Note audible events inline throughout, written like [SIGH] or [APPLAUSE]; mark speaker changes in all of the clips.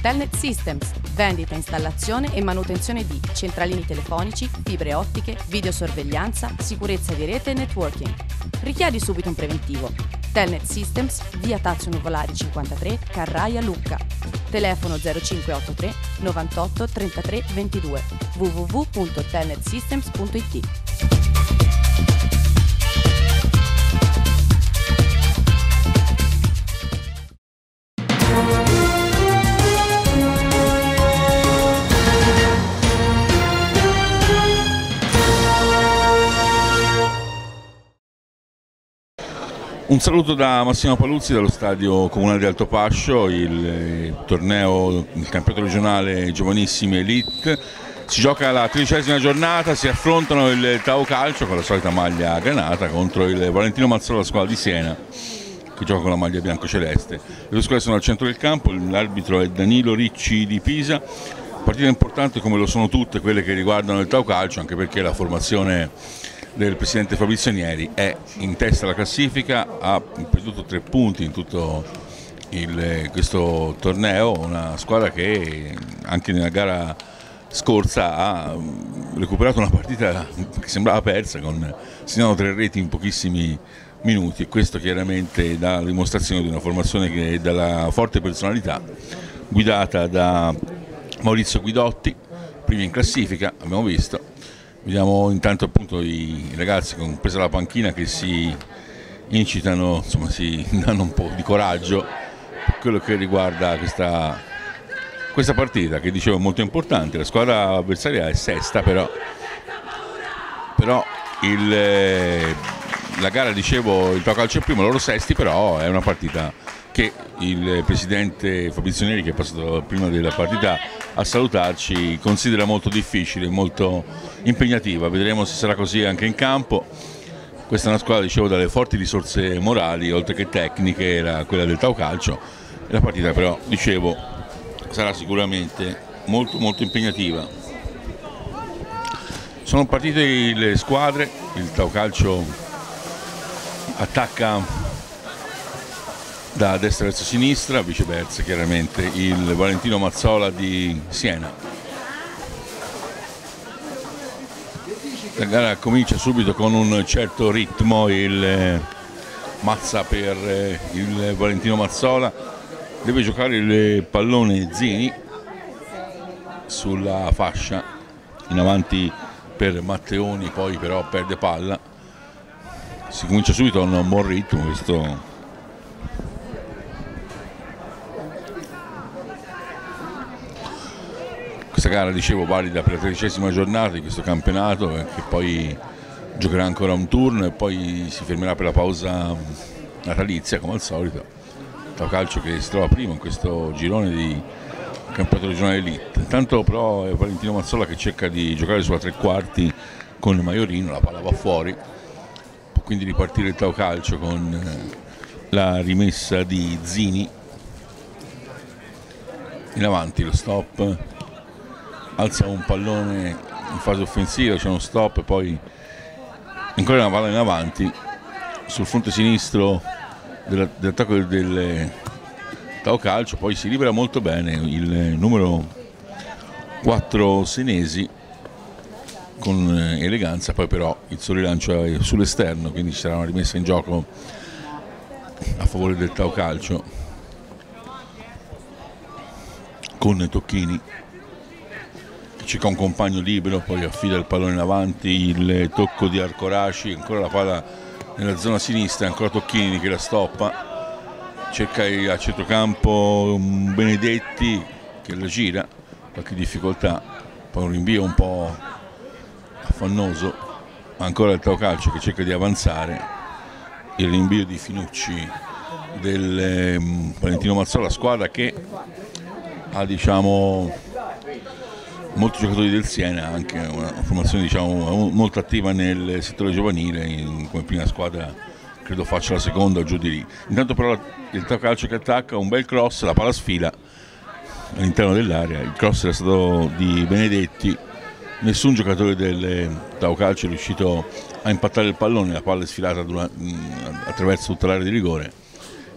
Speaker 1: Telnet Systems, vendita, installazione e manutenzione di centralini telefonici, fibre ottiche, videosorveglianza, sicurezza di rete e networking. Richiedi subito un preventivo. Telnet Systems, via Tazio Nuvolari 53, Carraia Lucca. Telefono 0583 98 33 22 www.telnetsystems.it
Speaker 2: Un saluto da Massimo Paluzzi dallo stadio comunale di Altopascio, il eh, torneo, il campionato regionale giovanissimi Elite. Si gioca la tredicesima giornata, si affrontano il Tau Calcio con la solita maglia granata contro il Valentino Mazzola, la squadra di Siena, che gioca con la maglia bianco-celeste. Le due squadre sono al centro del campo, l'arbitro è Danilo Ricci di Pisa. Partita importante come lo sono tutte quelle che riguardano il Tau Calcio, anche perché la formazione del presidente Fabrizio Nieri è in testa alla classifica, ha perduto tre punti in tutto il, questo torneo, una squadra che anche nella gara scorsa ha recuperato una partita che sembrava persa con segnando tre reti in pochissimi minuti e questo chiaramente dà la dimostrazione di una formazione che è dalla forte personalità guidata da Maurizio Guidotti, prima in classifica abbiamo visto, Vediamo intanto appunto i ragazzi, compresa la panchina, che si incitano, insomma si [LAUGHS] danno un po' di coraggio per quello che riguarda questa, questa partita, che dicevo è molto importante. La squadra avversaria è sesta, però, però il, la gara, dicevo, il calcio è primo, loro sesti, però è una partita che il presidente Fabrizio Neri, che è passato prima della partita a salutarci, considera molto difficile, molto impegnativa. Vedremo se sarà così anche in campo. Questa è una squadra, dicevo, dalle forti risorse morali, oltre che tecniche, era quella del Tau Calcio. La partita però, dicevo, sarà sicuramente molto molto impegnativa. Sono partite le squadre, il Tau Calcio attacca da destra verso sinistra, viceversa chiaramente il Valentino Mazzola di Siena. La gara comincia subito con un certo ritmo, il eh, Mazza per eh, il Valentino Mazzola, deve giocare il pallone Zini sulla fascia, in avanti per Matteoni, poi però perde palla. Si comincia subito con un buon ritmo, questo Questa gara, dicevo, valida per la tredicesima giornata di questo campionato eh, che poi giocherà ancora un turno e poi si fermerà per la pausa natalizia come al solito. Tau Calcio che si trova primo in questo girone di campionato regionale elite. Intanto però è Valentino Mazzola che cerca di giocare sulla tre quarti con Maiorino, la palla va fuori, quindi ripartire il Tau Calcio con eh, la rimessa di Zini in avanti lo stop alza un pallone in fase offensiva, c'è uno stop, poi ancora una palla in avanti sul fronte sinistro dell'attacco del, del Tao Calcio, poi si libera molto bene il numero 4 Senesi con eleganza, poi però il suo rilancio è sull'esterno, quindi ci sarà una rimessa in gioco a favore del Tao Calcio con Tocchini cerca un compagno libero, poi affida il pallone in avanti, il tocco di Arcoraci, ancora la palla nella zona sinistra, ancora Tocchini che la stoppa, cerca a centrocampo Benedetti che la gira, qualche difficoltà, poi un rinvio un po' affannoso, ancora il Calcio che cerca di avanzare, il rinvio di Finucci del um, Valentino Mazzola, squadra che ha diciamo molti giocatori del Siena, anche una formazione diciamo, molto attiva nel settore giovanile, in, come prima squadra credo faccia la seconda giù di lì. Intanto però il Calcio che attacca, un bel cross, la palla sfila all'interno dell'area, il cross era stato di Benedetti, nessun giocatore del Tau Calcio è riuscito a impattare il pallone, la palla è sfilata attraverso tutta l'area di rigore.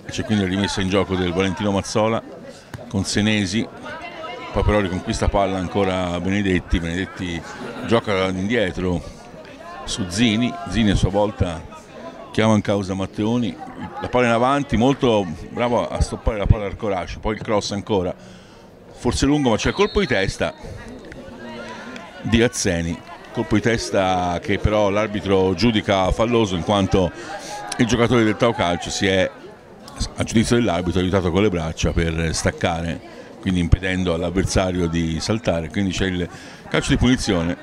Speaker 2: E c'è quindi la rimessa in gioco del Valentino Mazzola con Senesi, poi però riconquista palla ancora Benedetti, Benedetti gioca indietro su Zini, Zini a sua volta chiama in causa Matteoni, la palla in avanti, molto bravo a stoppare la palla al coraggio, poi il cross ancora, forse lungo ma c'è colpo di testa di Azzeni, colpo di testa che però l'arbitro giudica falloso in quanto il giocatore del Tau Calcio si è a giudizio dell'arbitro aiutato con le braccia per staccare, quindi impedendo all'avversario di saltare, quindi c'è il calcio di punizione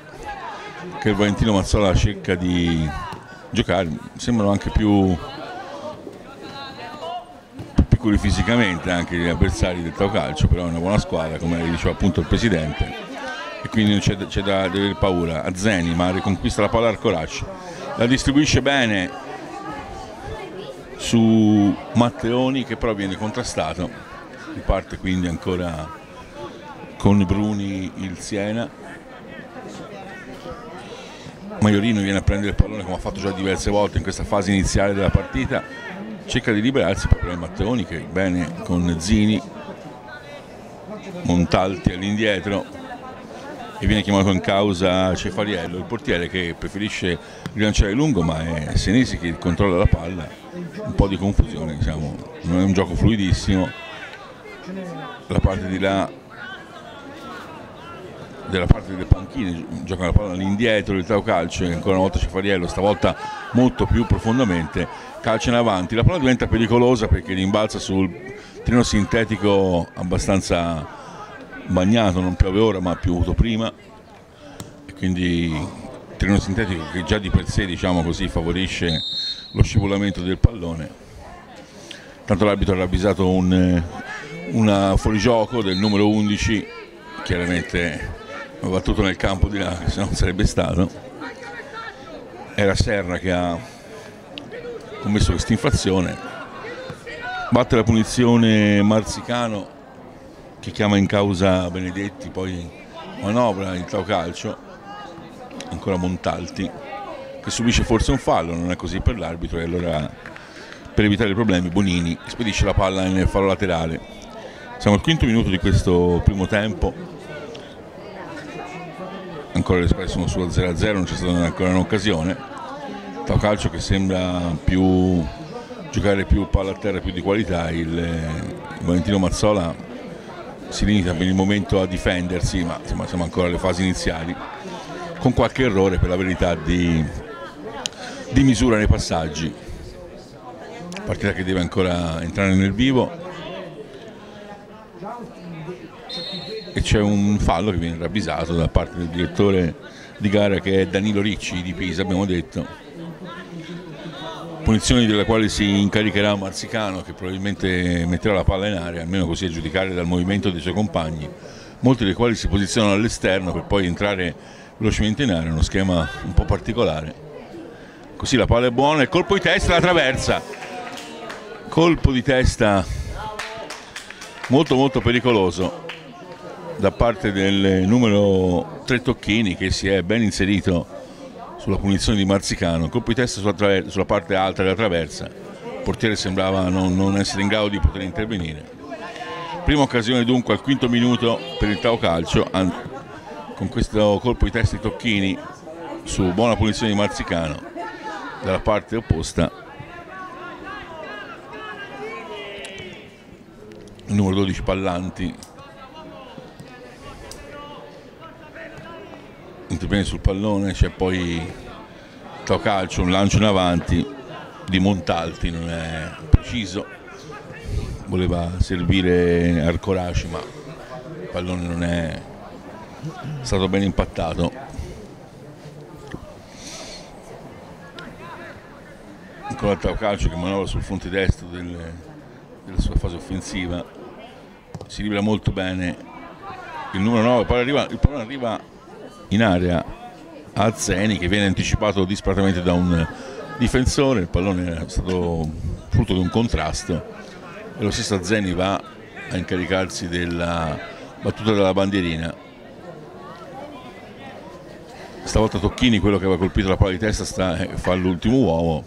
Speaker 2: che Valentino Mazzola cerca di giocare, sembrano anche più piccoli fisicamente anche gli avversari del Tau Calcio, però è una buona squadra come diceva appunto il presidente. E quindi non c'è, da avere paura. Azzeni ma riconquista la palla al Coracci, la distribuisce bene su Matteoni che però viene contrastato, riparte quindi ancora con Bruni il Siena. Maiorino viene a prendere il pallone come ha fatto già diverse volte in questa fase iniziale della partita, cerca di liberarsi proprio Matteoni che bene con Zini, Montalti all'indietro, e viene chiamato in causa Cefariello, il portiere che preferisce rilanciare lungo ma è Senesi che controlla la palla, un po' di confusione diciamo, non è un gioco fluidissimo, la parte di là della parte delle panchine gioca la palla all'indietro Tau calcio e ancora una volta Cefariello stavolta molto più profondamente calcia in avanti la palla diventa pericolosa perché rimbalza sul treno sintetico abbastanza bagnato, non piove ora ma ha piovuto prima e quindi terreno sintetico che già di per sé diciamo così, favorisce lo scivolamento del pallone. Tanto l'arbitro ha ravvisato un, una fuorigioco del numero 11, chiaramente battuto nel campo di là, se non sarebbe stato. Era Serra che ha commesso questa infrazione. Batte la punizione Marzicano che chiama in causa Benedetti, poi manovra il Tau Calcio, ancora Montalti, che subisce forse un fallo, non è così per l'arbitro e allora per evitare i problemi Bonini spedisce la palla nel fallo laterale. Siamo al quinto minuto di questo primo tempo, ancora le squadre sono sullo 0-0, non c'è stata ancora un'occasione. Tau Calcio che sembra più giocare più palla a terra, più di qualità, il, il Valentino Mazzola si limita per il momento a difendersi, ma insomma, siamo ancora alle fasi iniziali, con qualche errore per la verità di, di misura nei passaggi. Partita che deve ancora entrare nel vivo e c'è un fallo che viene ravvisato da parte del direttore di gara che è Danilo Ricci di Pisa, abbiamo detto punizioni della quale si incaricherà Marzicano che probabilmente metterà la palla in aria, almeno così a giudicare dal movimento dei suoi compagni, molti dei quali si posizionano all'esterno per poi entrare velocemente in aria, uno schema un po' particolare. Così la palla è buona, il colpo di testa la traversa, colpo di testa molto molto pericoloso da parte del numero 3 Tocchini che si è ben inserito sulla punizione di Marzicano, colpo di testa sulla, sulla parte alta della traversa, il portiere sembrava non, non, essere in grado di poter intervenire. Prima occasione dunque al quinto minuto per il Tau Calcio, con questo colpo di testa di Tocchini su buona punizione di Marzicano dalla parte opposta. Il numero 12 Pallanti. Interviene sul pallone, c'è poi Tao Calcio, un lancio in avanti di Montalti, non è preciso, voleva servire Arcoraci ma il pallone non è stato ben impattato. Ancora Tao Calcio che manovra sul fronte destro del, della sua fase offensiva, si libera molto bene il numero 9, poi arriva, il pallone arriva in area a Zeni che viene anticipato disperatamente da un difensore, il pallone è stato frutto di un contrasto e lo stesso Zeni va a incaricarsi della battuta della bandierina. Stavolta Tocchini, quello che aveva colpito la palla di testa, sta, eh, fa l'ultimo uomo.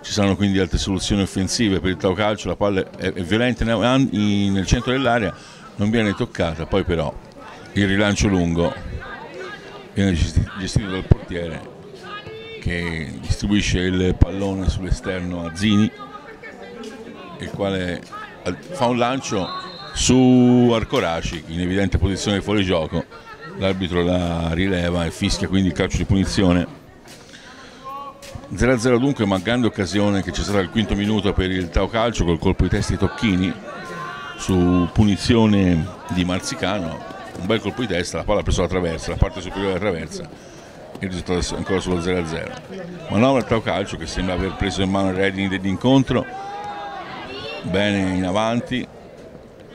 Speaker 2: Ci saranno quindi altre soluzioni offensive per il Tau Calcio, la palla è, è violenta nel centro dell'area, non viene toccata, poi però il rilancio lungo viene gestito dal portiere che distribuisce il pallone sull'esterno a Zini, il quale fa un lancio su Arcoraci in evidente posizione di fuorigioco. L'arbitro la rileva e fischia quindi il calcio di punizione. 0-0 dunque, mancando occasione che c'è stata al quinto minuto per il Tau Calcio col colpo di testa di Tocchini su punizione di Marzicano. Un bel colpo di testa, la palla ha preso la traversa, la parte superiore della traversa il risultato è ancora sullo 0-0. Manovra Tau Calcio che sembra aver preso in mano il reading dell'incontro, bene in avanti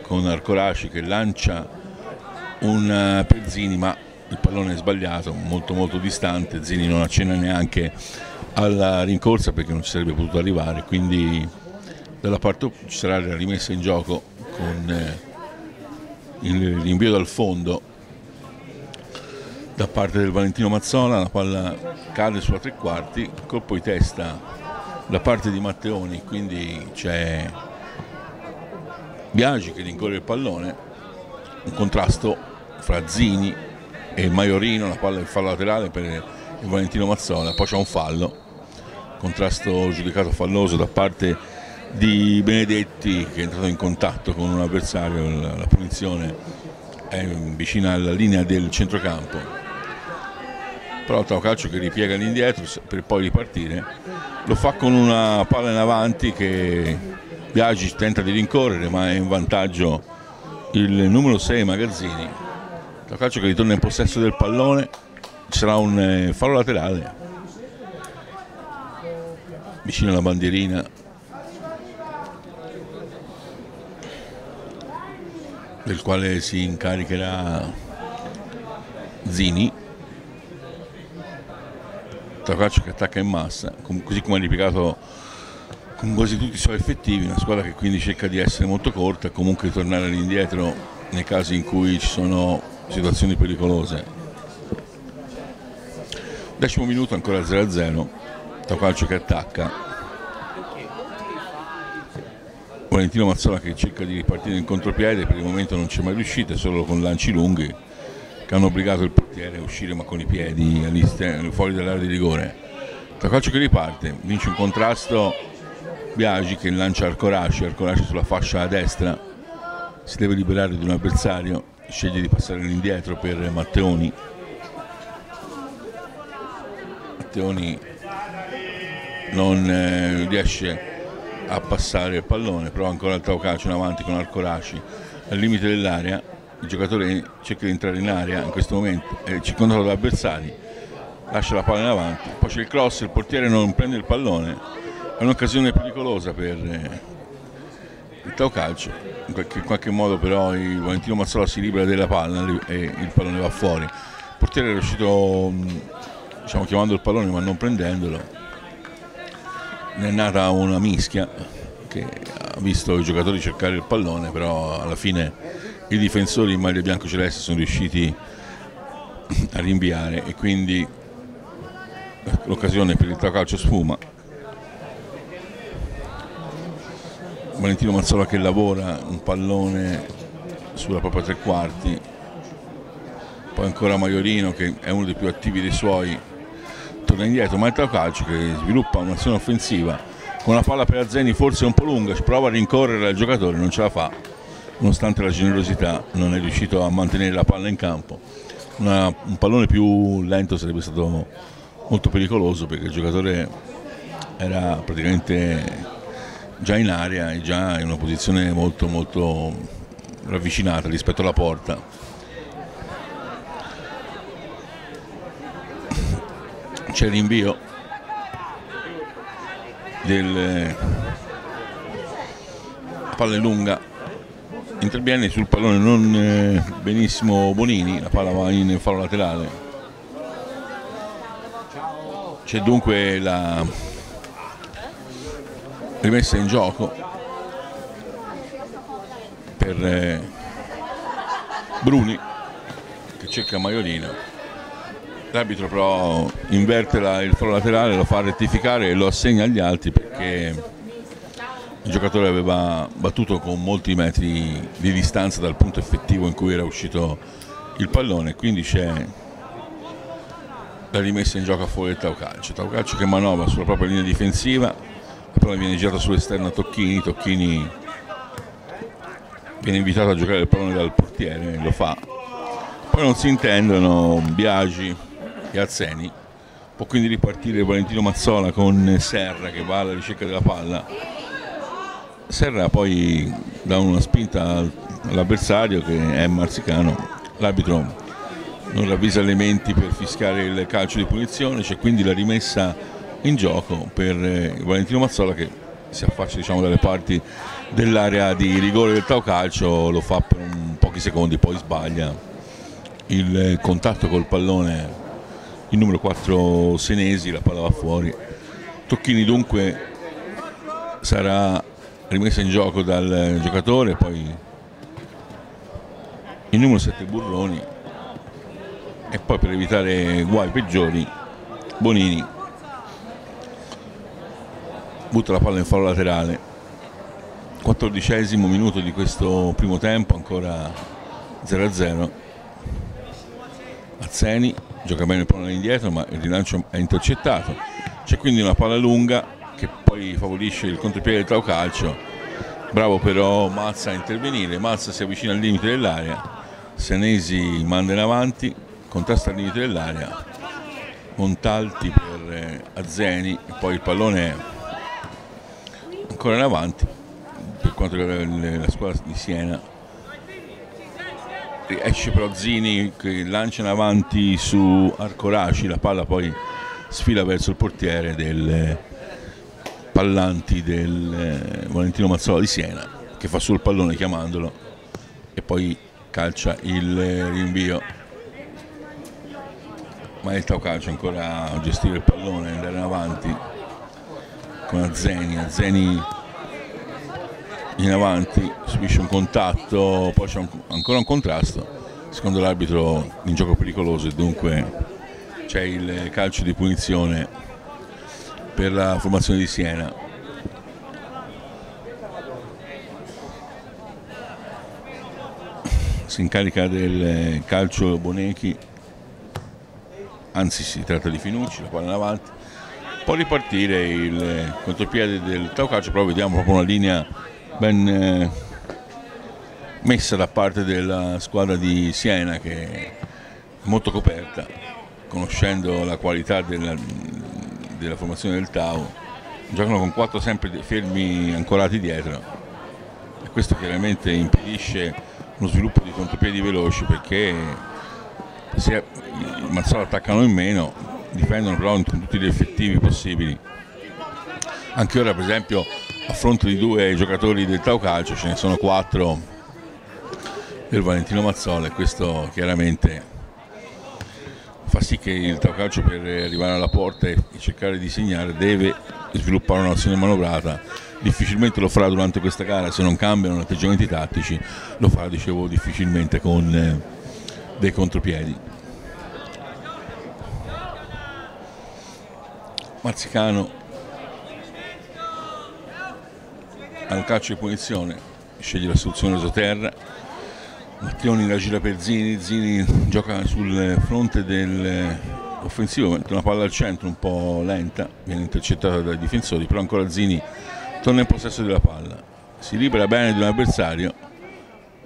Speaker 2: con Arcoraci che lancia un eh, per Zini ma il pallone è sbagliato, molto molto distante, Zini non accenna neanche alla rincorsa perché non ci sarebbe potuto arrivare, quindi dalla parte ci sarà la rimessa in gioco con eh, il rinvio dal fondo da parte del Valentino Mazzola, la palla cade sulla tre quarti, colpo di testa da parte di Matteoni, quindi c'è Biagi che rincorre il pallone, un contrasto fra Zini e Maiorino, la palla del fallo laterale per Valentino Mazzola, poi c'è un fallo, contrasto giudicato falloso da parte di Benedetti che è entrato in contatto con un avversario, la punizione è vicina alla linea del centrocampo. Però Tao Calcio che ripiega all'indietro per poi ripartire. Lo fa con una palla in avanti che Biagi tenta di rincorrere ma è in vantaggio il numero 6 Magazzini. Tao Calcio che ritorna in possesso del pallone sarà un eh, fallo laterale. Vicino alla bandierina. Del quale si incaricherà Zini. Tracaccio che attacca in massa, così come ha ripiegato con quasi tutti i suoi effettivi, una squadra che quindi cerca di essere molto corta e comunque tornare all'indietro nei casi in cui ci sono situazioni pericolose. Decimo minuto ancora 0-0, Tracaccio che attacca. Valentino Mazzola che cerca di ripartire in contropiede, per il momento non c'è mai riuscita, solo con lanci lunghi che hanno obbligato il portiere a uscire ma con i piedi fuori dall'area di rigore. Tacoccio che riparte, vince un contrasto Biagi che lancia Arcoraci, Arcoraci sulla fascia a destra, si deve liberare di un avversario, sceglie di passare all'indietro per Matteoni. Matteoni non eh, riesce a passare il pallone, prova ancora il Taucaccio in avanti con Arcoraci al limite dell'area il giocatore cerca di entrare in area in questo momento, è circondato da avversari, lascia la palla in avanti, poi c'è il cross, il portiere non prende il pallone, è un'occasione pericolosa per eh, il Tau Calcio, in qualche, in qualche, modo però il Valentino Mazzola si libera della palla e il pallone va fuori. Il portiere è riuscito, diciamo, chiamando il pallone ma non prendendolo, ne è nata una mischia che ha visto i giocatori cercare il pallone, però alla fine i difensori in maglia bianco-celeste sono riusciti a rinviare e quindi l'occasione per il calcio sfuma. Valentino Mazzola che lavora un pallone sulla propria tre quarti, poi ancora Maiorino che è uno dei più attivi dei suoi, torna indietro, ma il calcio che sviluppa un'azione offensiva con la palla per Azzeni forse un po' lunga, prova a rincorrere al giocatore, non ce la fa nonostante la generosità non è riuscito a mantenere la palla in campo. Una, un pallone più lento sarebbe stato molto pericoloso perché il giocatore era praticamente già in area e già in una posizione molto molto ravvicinata rispetto alla porta. C'è l'invio del palle lunga interviene sul pallone non eh, benissimo Bonini, la palla va in fallo laterale. C'è dunque la rimessa in gioco per eh, Bruni che cerca Maiolino. L'arbitro però inverte la, il fallo laterale, lo fa rettificare e lo assegna agli altri perché il giocatore aveva battuto con molti metri di distanza dal punto effettivo in cui era uscito il pallone, quindi c'è la rimessa in gioco a fuori del Taucalcio. Taucalcio che manovra sulla propria linea difensiva, la palla viene girata sull'esterno a Tocchini, Tocchini viene invitato a giocare il pallone dal portiere, lo fa. Poi non si intendono Biagi e Azzeni. Può quindi ripartire Valentino Mazzola con Serra che va alla ricerca della palla. Serra poi dà una spinta all'avversario che è Marzicano. L'arbitro non ravvisa elementi per fiscare il calcio di punizione, c'è quindi la rimessa in gioco per eh, Valentino Mazzola che si affaccia diciamo, dalle parti dell'area di rigore del Tau Calcio, lo fa per pochi secondi, poi sbaglia il contatto col pallone il numero 4 Senesi, la palla va fuori. Tocchini dunque sarà rimessa in gioco dal giocatore, poi il numero 7 Burroni. E poi per evitare guai peggiori Bonini butta la palla in fallo laterale. 14 minuto di questo primo tempo ancora 0-0 Azzeni gioca bene il pallone indietro ma il rilancio è intercettato. C'è quindi una palla lunga che poi favorisce il contropiede del Tau Calcio bravo però Mazza a intervenire. Mazza si avvicina al limite dell'area. Senesi manda in avanti contrasta al limite dell'area. Montalti per eh, Azzeni. Poi il pallone ancora in avanti per quanto riguarda la squadra di Siena esce però Zini che lancia in avanti su Arcoraci la palla poi sfila verso il portiere del Pallanti del eh, Valentino Mazzola di Siena che fa sul pallone chiamandolo e poi calcia il rinvio. Ma il Taucalcio ancora a gestire il pallone, andare in avanti con Azzeni, Azzeni in avanti, subisce un contatto, poi c'è ancora un contrasto, secondo l'arbitro in gioco pericoloso e dunque c'è il calcio di punizione per la formazione di Siena. Si incarica del calcio Bonechi. Anzi si tratta di Finucci, la palla in avanti, può ripartire il contropiede del Tau Calcio, però vediamo proprio una linea ben eh, messa da parte della squadra di Siena che è molto coperta, conoscendo la qualità della, della formazione del Tau, giocano con quattro sempre fermi ancorati dietro e questo chiaramente impedisce uno sviluppo di contropiedi veloci perché se i Mazzola attaccano in meno, difendono però in tutti gli effettivi possibili. Anche ora per esempio a fronte di due giocatori del Tau Calcio ce ne sono quattro del Valentino Mazzola e questo chiaramente fa sì che il Tau Calcio per arrivare alla porta e cercare di segnare deve sviluppare un'azione manovrata difficilmente lo farà durante questa gara se non cambiano atteggiamenti tattici lo farà dicevo difficilmente con eh, dei contropiedi. Marzicano al calcio di punizione sceglie la soluzione esoterra Mattioni la gira per Zini Zini gioca sul fronte dell'offensivo mette una palla al centro un po' lenta viene intercettata dai difensori però ancora Zini torna in possesso della palla si libera bene di un avversario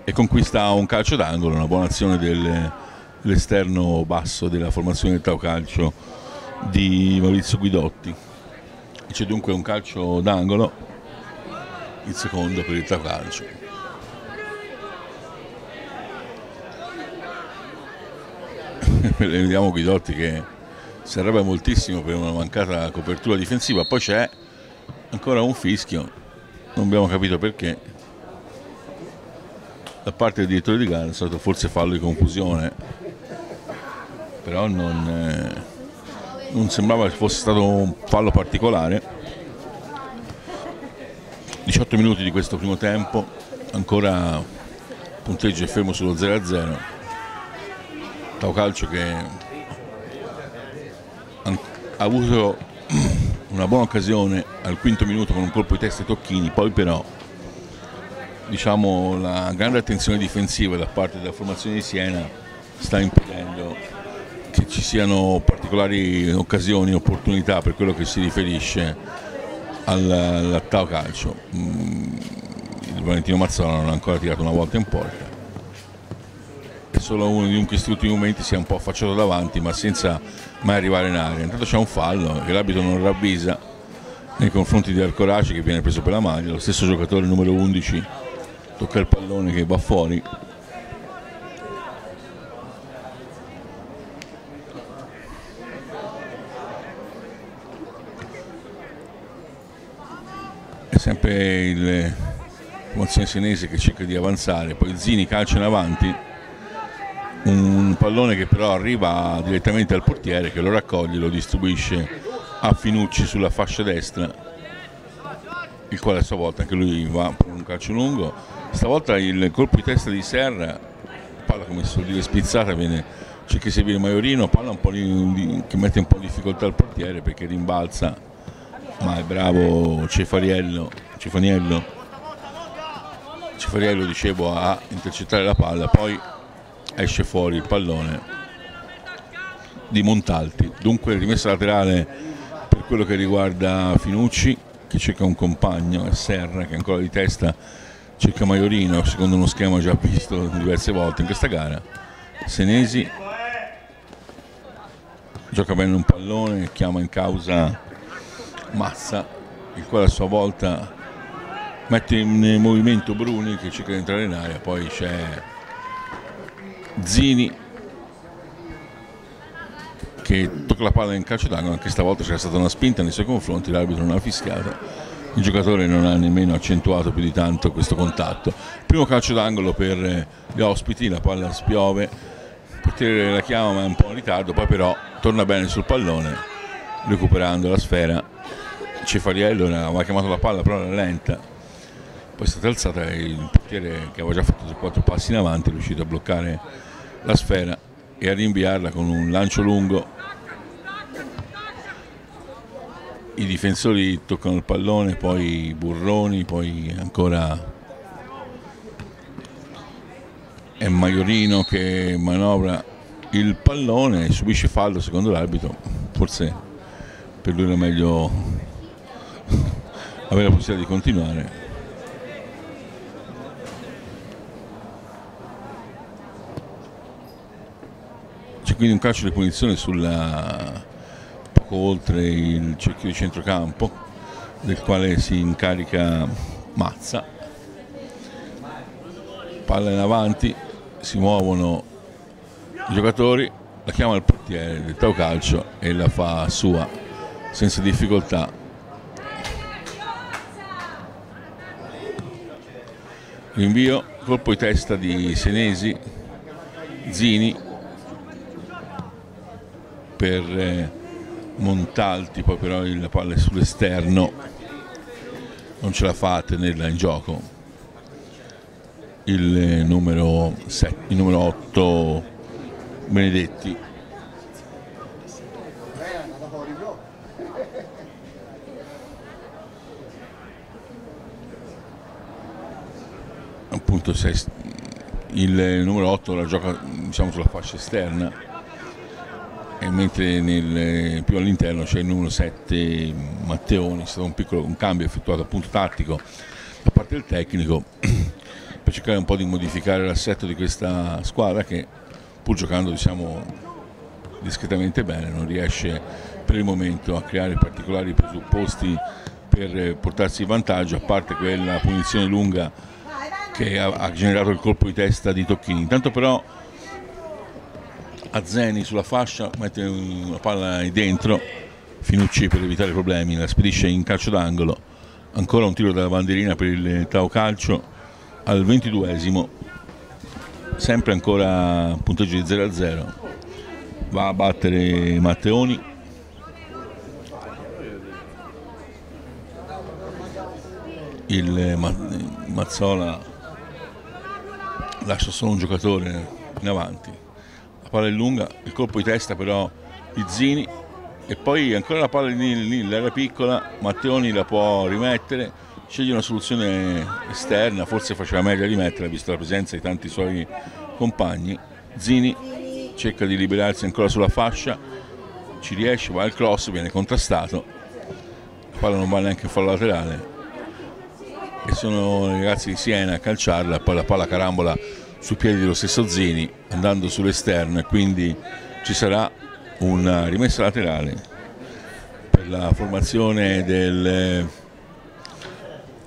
Speaker 2: e conquista un calcio d'angolo, una buona azione dell'esterno basso della formazione del Tau Calcio di Maurizio Guidotti. C'è dunque un calcio d'angolo, il secondo per il Tau [LAUGHS] Calcio. Vediamo Guidotti che si arrabbia moltissimo per una mancata copertura difensiva, poi c'è ancora un fischio, non abbiamo capito perché. Da parte del direttore di gara è stato forse fallo di confusione però non, eh, non sembrava che fosse stato un fallo particolare 18 minuti di questo primo tempo ancora punteggio è fermo sullo 0-0 Tau Calcio che ha avuto [CLEARS THROAT] una buona occasione al quinto minuto con un colpo di testa ai tocchini, poi però diciamo, la grande attenzione difensiva da parte della formazione di Siena sta impedendo che ci siano particolari occasioni, opportunità per quello che si riferisce all'attao calcio. Mm, il Valentino Mazzola non ha ancora tirato una volta in porta e solo uno di questi ultimi momenti si è un po' affacciato davanti ma senza mai arrivare in aria. Intanto c'è un fallo che l'arbitro non ravvisa nei confronti di Alcoraci che viene preso per la maglia, lo stesso giocatore numero 11 tocca il pallone che va fuori sempre il senese che cerca di avanzare poi Zini calcia in avanti un pallone che però arriva direttamente al portiere che lo raccoglie lo distribuisce a Finucci sulla fascia destra il quale a sua volta anche lui va per un calcio lungo. Stavolta il colpo di testa di Serra, palla come si suol dire spizzata, viene, cerca di seguire Maiorino, palla un po di, che mette un po' in difficoltà il portiere perché rimbalza, ma è bravo Cefariello, Cefaniello, Cefariello dicevo a intercettare la palla, poi esce fuori il pallone di Montalti, dunque rimessa laterale per quello che riguarda Finucci che cerca un compagno e Serra che ancora di testa circa Maiorino, secondo uno schema già visto diverse volte in questa gara. Senesi gioca bene un pallone, chiama in causa Massa, il quale a sua volta mette in movimento Bruni che cerca di entrare in aria, poi c'è Zini che tocca la palla in calcio d'angolo, anche stavolta c'era stata una spinta nei suoi confronti, l'arbitro non ha fischiato il giocatore non ha nemmeno accentuato più di tanto questo contatto. Primo calcio d'angolo per gli ospiti, la palla spiove, il portiere la chiama ma è un po' in ritardo, poi però torna bene sul pallone recuperando la sfera. Cefariello aveva chiamato la palla però era lenta, poi è stata alzata e il portiere che aveva già fatto quattro passi in avanti è riuscito a bloccare la sfera e a rinviarla con un lancio lungo. I difensori toccano il pallone, poi Burroni, poi ancora è Maiorino che manovra il pallone subisce fallo secondo l'arbitro, forse per lui era meglio avere la possibilità di continuare. C'è quindi un calcio di punizione sulla poco oltre il cerchio di centrocampo del quale si incarica Mazza palla in avanti si muovono i giocatori la chiama il portiere del Tau Calcio e la fa sua senza difficoltà rinvio colpo di testa di Senesi Zini per eh, Montalti, poi però la palla è sull'esterno, non ce la fa a tenerla in gioco. Il numero, 7, il numero 8 Benedetti. Appunto il numero 8 la gioca diciamo, sulla fascia esterna e mentre nel, più all'interno c'è il numero 7 Matteoni, è stato un piccolo un cambio effettuato appunto tattico da parte del tecnico [CLEARS THROAT] per cercare un po' di modificare l'assetto di questa squadra che pur giocando diciamo discretamente bene non riesce per il momento a creare particolari presupposti per portarsi in vantaggio a parte quella punizione lunga che ha, ha generato il colpo di testa di Tocchini. Intanto però Azzeni sulla fascia, mette una palla dentro, Finucci per evitare problemi, la spedisce in calcio d'angolo, ancora un tiro dalla bandierina per il Tau Calcio al 22esimo, sempre ancora punteggio di 0 a 0, va a battere Matteoni. Il Mazzola lascia solo un giocatore in avanti. La palla è lunga, il colpo di testa però di Zini e poi ancora la palla lì nell'area piccola, Matteoni la può rimettere, sceglie una soluzione esterna, forse faceva meglio a rimetterla visto la presenza di tanti suoi compagni. Zini cerca di liberarsi ancora sulla fascia, ci riesce, va al cross, viene contrastato, la palla non va neanche in fallo laterale. E sono i ragazzi di Siena a calciarla, poi la palla carambola sui piedi dello stesso Zini andando sull'esterno e quindi ci sarà una rimessa laterale per la formazione del eh,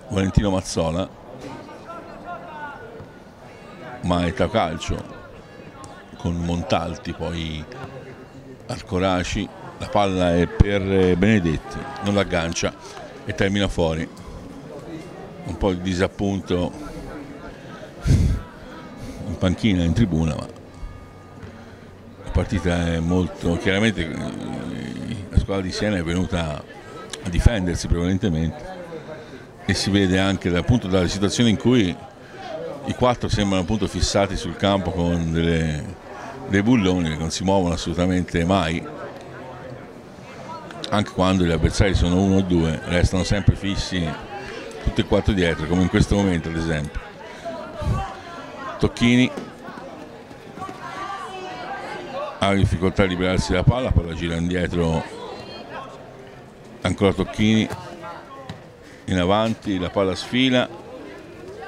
Speaker 2: Valentino Mazzola. Maeta Calcio con Montalti poi Arcoraci la palla è per Benedetti non l'aggancia e termina fuori. Un po' di disappunto panchina in tribuna ma la partita è molto chiaramente eh, la squadra di Siena è venuta a difendersi prevalentemente e si vede anche appunto dalle situazioni in cui i quattro sembrano appunto fissati sul campo con delle, dei bulloni che non si muovono assolutamente mai. Anche quando gli avversari sono uno o due restano sempre fissi tutti e quattro dietro come in questo momento ad esempio Tocchini ha difficoltà a liberarsi la palla, poi la gira indietro ancora Tocchini in avanti, la palla sfila,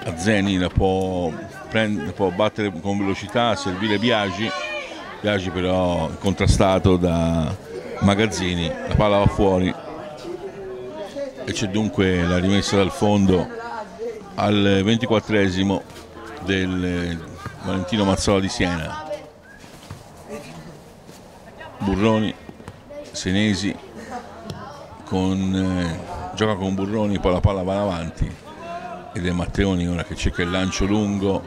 Speaker 2: Azzeni la può, prendere, può battere con velocità, servire Biagi, Biagi però contrastato da Magazzini, la palla va fuori e c'è dunque la rimessa dal fondo al 24esimo del Valentino Mazzola di Siena. Burroni, Senesi con, eh, gioca con Burroni, poi la palla va avanti ed è Matteoni ora che cerca il lancio lungo,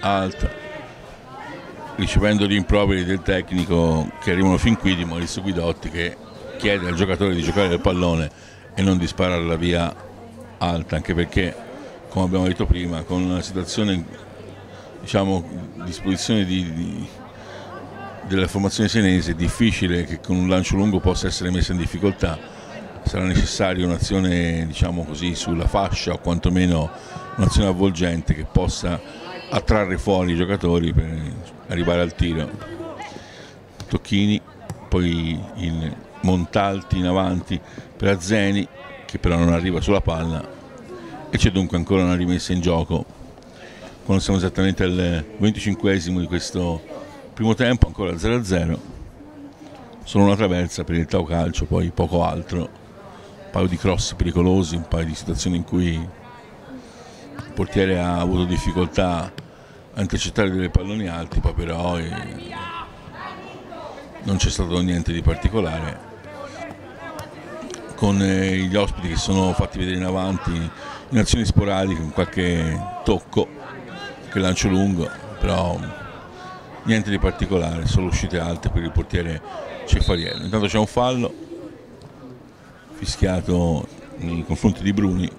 Speaker 2: alta, ricevendo gli improperi del tecnico che arrivano fin qui di Maurizio Guidotti che chiede al giocatore di giocare del pallone e non di spararla via alta, anche perché, come abbiamo detto prima, con una situazione diciamo, disposizione di, di della formazione senese è difficile che con un lancio lungo possa essere messa in difficoltà, sarà necessaria un'azione diciamo sulla fascia o quantomeno un'azione avvolgente che possa attrarre fuori i giocatori per arrivare al tiro. Tocchini, poi il Montalti in avanti per Azzeni che però non arriva sulla palla e c'è dunque ancora una rimessa in gioco. Quando siamo esattamente al 25 di questo primo tempo ancora 0-0 solo una traversa per il Tau Calcio poi poco altro. Un paio di cross pericolosi un paio di situazioni in cui il portiere ha avuto difficoltà a intercettare dei palloni alti poi però eh, non c'è stato niente di particolare. Con eh, gli ospiti che sono fatti vedere in avanti in azioni sporadiche con qualche tocco che lancio lungo però niente di particolare, solo uscite alte per il portiere Cefariello. Intanto c'è un fallo fischiato nei confronti di Bruni.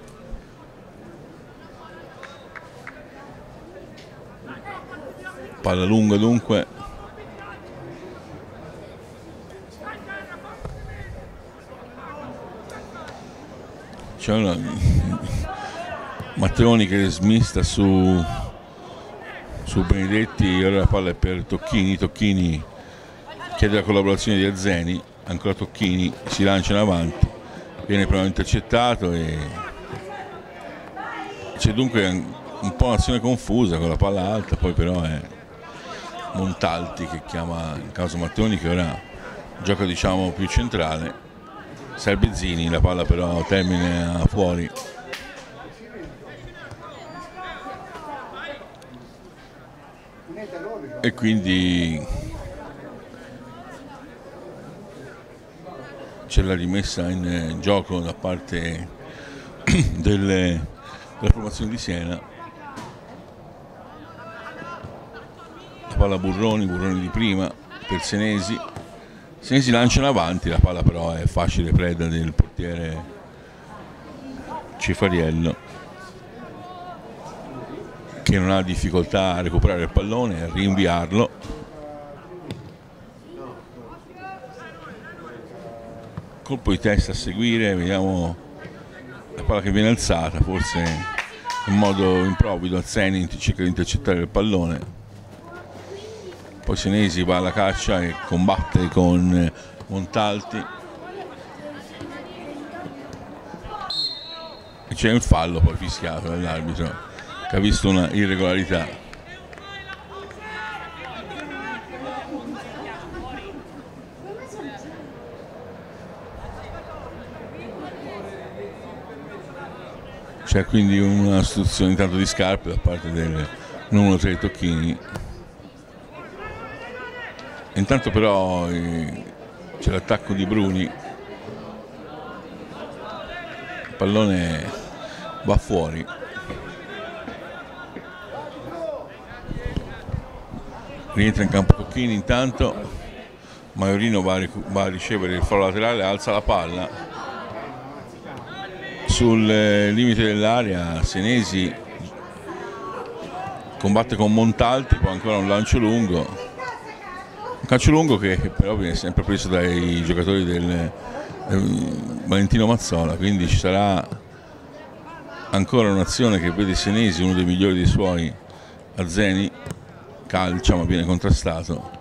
Speaker 2: Palla lunga dunque. C'è una Matteoni che smista su su Benedetti, ora la palla è per Tocchini, Tocchini chiede la collaborazione di Azzeni, ancora Tocchini si lancia in avanti, viene però intercettato e c'è dunque un po' un'azione confusa con la palla alta, poi però è Montalti che chiama in caso Matteoni che ora gioca diciamo più centrale, Salbezzini, la palla però termina fuori e quindi c'è la rimessa in gioco da parte [CLEARS THROAT] delle, della formazione di Siena. La palla Burroni, Burroni di prima per Senesi. Senesi lancia in avanti, la palla però è facile preda del portiere Cefariello che non ha difficoltà a recuperare il pallone e a rinviarlo colpo di testa a seguire, vediamo la palla che viene alzata, forse in modo improvvido al Zenit cerca di intercettare il pallone. Poi Senesi va alla caccia e combatte con Montalti. E c'è un fallo poi fischiato dall'arbitro che ha visto una irregolarità. C'è quindi una sostituzione intanto di scarpe da parte del numero 3 Tocchini. Intanto però eh, c'è l'attacco di Bruni. Il pallone va fuori. Rientra in campo Tocchini intanto. Maiorino va a, va a ricevere il fallo laterale, alza la palla sul eh, limite dell'area Senesi combatte con Montalti poi ancora un lancio lungo un calcio lungo che però viene sempre preso dai giocatori del eh, Valentino Mazzola quindi ci sarà ancora un'azione che vede Senesi uno dei migliori dei suoi a Zeni calcia ma viene contrastato.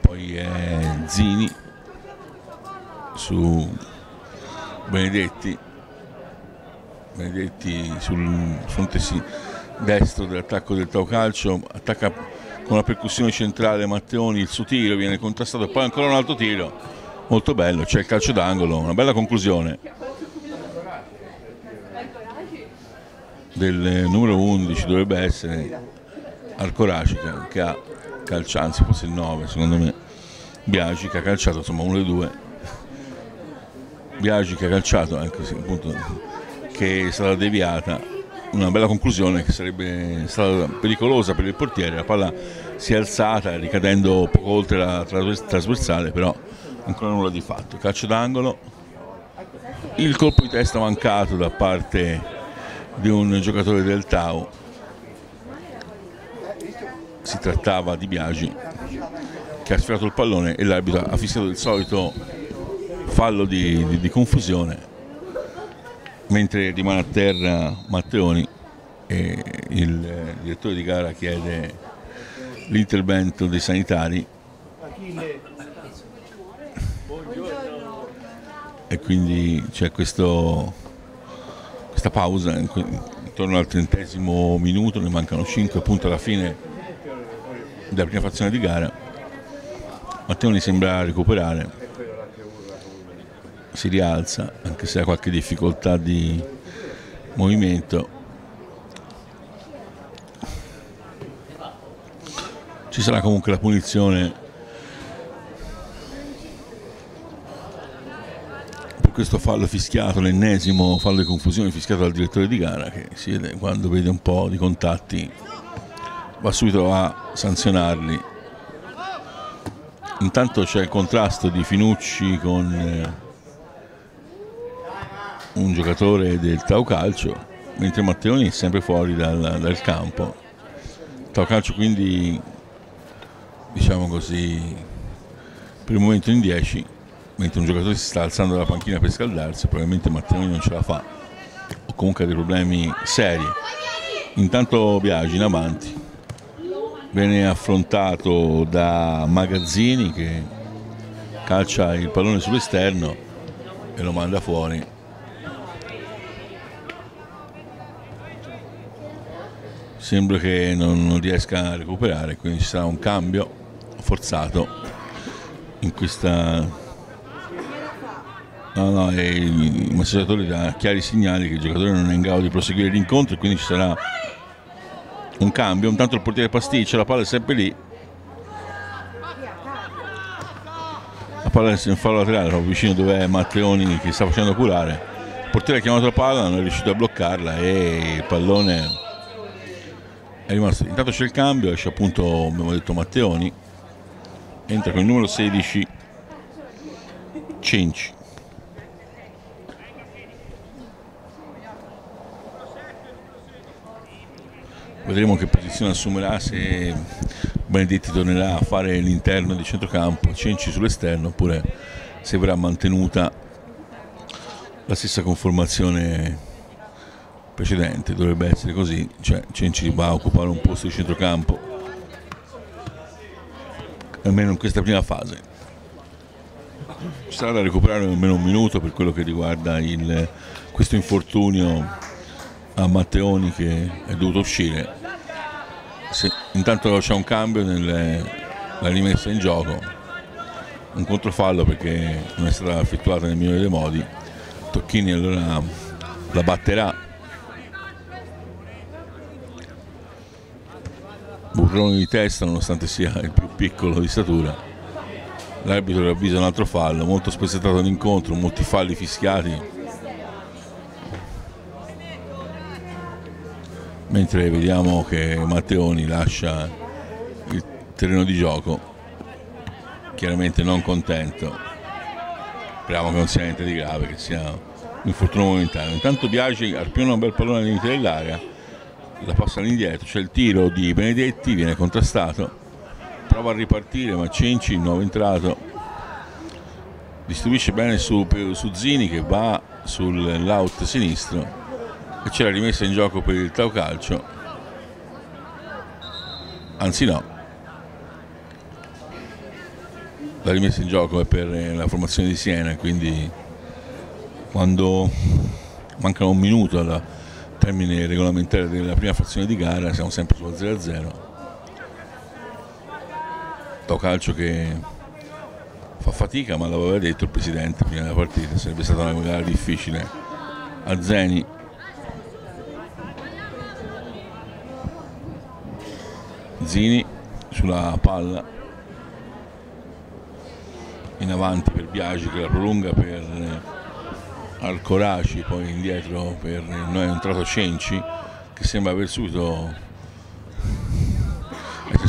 Speaker 2: Poi è Zini su Benedetti. Benedetti sul fronte destro dell'attacco del Tau Calcio, attacca con la percussione centrale Matteoni, il suo tiro viene contrastato poi ancora un altro tiro, molto bello, c'è il calcio d'angolo, una bella conclusione del numero 11 dovrebbe essere Arcoracica che ha calciato, anzi forse il 9 secondo me, Biagi che ha calciato insomma uno dei due, Biagi che ha calciato, ecco sì, appunto che è stata deviata, una bella conclusione che sarebbe stata pericolosa per il portiere, la palla si è alzata ricadendo poco oltre la trasversale, però ancora nulla di fatto. Calcio d'angolo, il colpo di testa mancato da parte di un giocatore del Tau, si trattava di Biagi che ha sfiorato il pallone e l'arbitro ha fissato il solito fallo di, di, di confusione mentre rimane a terra Matteoni e il direttore di gara chiede l'intervento dei sanitari. E quindi c'è questo, questa pausa intorno al trentesimo minuto, ne mancano 5 appunto alla fine della prima fazione di gara Matteoni sembra recuperare. Si rialza anche se ha qualche difficoltà di movimento. Ci sarà comunque la punizione per questo fallo fischiato l'ennesimo fallo di confusione fischiato dal direttore di gara che si vede quando vede un po' di contatti va subito a sanzionarli intanto c'è il contrasto di Finucci con eh, un giocatore del Tau Calcio, mentre Matteoni è sempre fuori dal, dal campo. Tau Calcio quindi, diciamo così, per il momento in 10, mentre un giocatore si sta alzando dalla panchina per scaldarsi, probabilmente Matteoni non ce la fa, o comunque ha dei problemi seri. Intanto Biagi in avanti, viene affrontato da Magazzini che calcia il pallone sull'esterno e lo manda fuori. Sembra che non, riesca a recuperare, quindi ci sarà un cambio forzato in questa... No, no, il massaggiatore dà chiari segnali che il giocatore non è in grado di proseguire l'incontro e quindi ci sarà un cambio. Intanto il portiere pasticcia, la palla è sempre lì. La palla è in fallo laterale, proprio vicino dove è Matteoni che sta facendo curare. Il portiere ha chiamato la palla, non è riuscito a bloccarla e il pallone è rimasto intanto c'è il cambio esce appunto abbiamo detto Matteoni entra con il numero 16 Cenci vedremo che posizione assumerà se Benedetti tornerà a fare l'interno di centrocampo Cenci sull'esterno oppure se verrà mantenuta la stessa conformazione precedente, dovrebbe essere così, cioè Cenci va a occupare un posto di centrocampo, almeno in questa prima fase. Ci sarà da recuperare almeno un minuto per quello che riguarda il, questo infortunio a Matteoni che è dovuto uscire. Se, intanto c'è un cambio nella rimessa in gioco, un controfallo perché non è stata effettuata nel migliore dei modi. Tocchini allora la batterà. Burrone di testa nonostante sia il più piccolo di statura. L'arbitro avvisa un altro fallo molto spezzettato l'incontro molti falli fischiati mentre vediamo che Matteoni lascia il terreno di gioco chiaramente non contento. Speriamo che non sia niente di grave che sia un infortunio momentaneo. Intanto Biagi arpiona un bel pallone all'inizio dell'area la passa all'indietro, c'è il tiro di Benedetti, viene contrastato, prova a ripartire ma Cenci, nuovo entrato, distribuisce bene su, su Zini che va sull'out sinistro e c'è la rimessa in gioco per il Tau Calcio, anzi no, la rimessa in gioco è per la formazione di Siena, quindi quando mancano un minuto alla termine regolamentare della prima frazione di gara siamo sempre sullo 0-0 Tau calcio che fa fatica ma l'aveva detto il presidente prima della partita sarebbe stata una gara difficile. A Zeni Zini sulla palla in avanti per Biagi che la prolunga per al Coraci, poi indietro per noi è entrato Cenci che sembra aver subito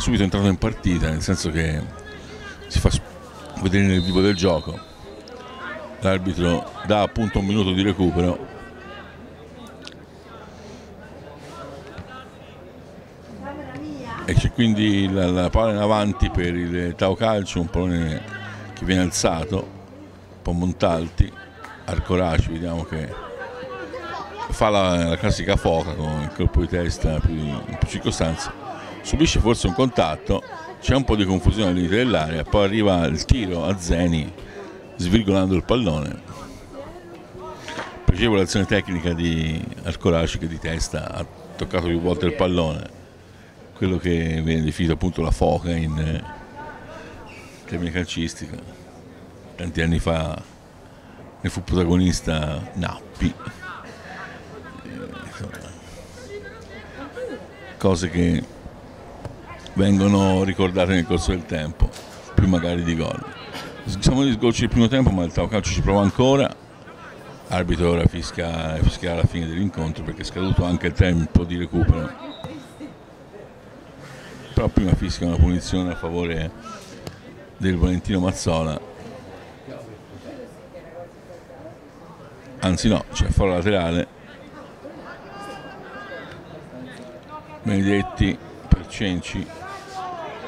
Speaker 2: essere subito entrato in partita, nel senso che si fa vedere nel vivo del gioco. L'arbitro dà appunto un minuto di recupero. C'è quindi la, la palla in avanti per il Tau Calcio, un pallone che viene alzato, un po' Montalti Arcoraci vediamo che fa la, la, classica foca con il colpo di testa più, in più circostanze. Subisce forse un contatto c'è un po' di confusione all'inizio dell'area poi arriva il tiro a Zeni svirgolando il pallone. Pregevole azione tecnica di Arcoraci che di testa ha toccato più volte il pallone quello che viene definito appunto la foca in eh, termine calcistica tanti anni fa ne fu protagonista Nappi. Cose che vengono ricordate nel corso del tempo, più magari di gol. Siamo gli sgocci del primo tempo, ma il Tau Calcio ci prova ancora. Arbitro ora fischia, fischia alla fine dell'incontro perché è scaduto anche il tempo di recupero. Però prima fischia una punizione a favore del Valentino Mazzola. Anzi no, c'è foro laterale. Benedetti per Cenci.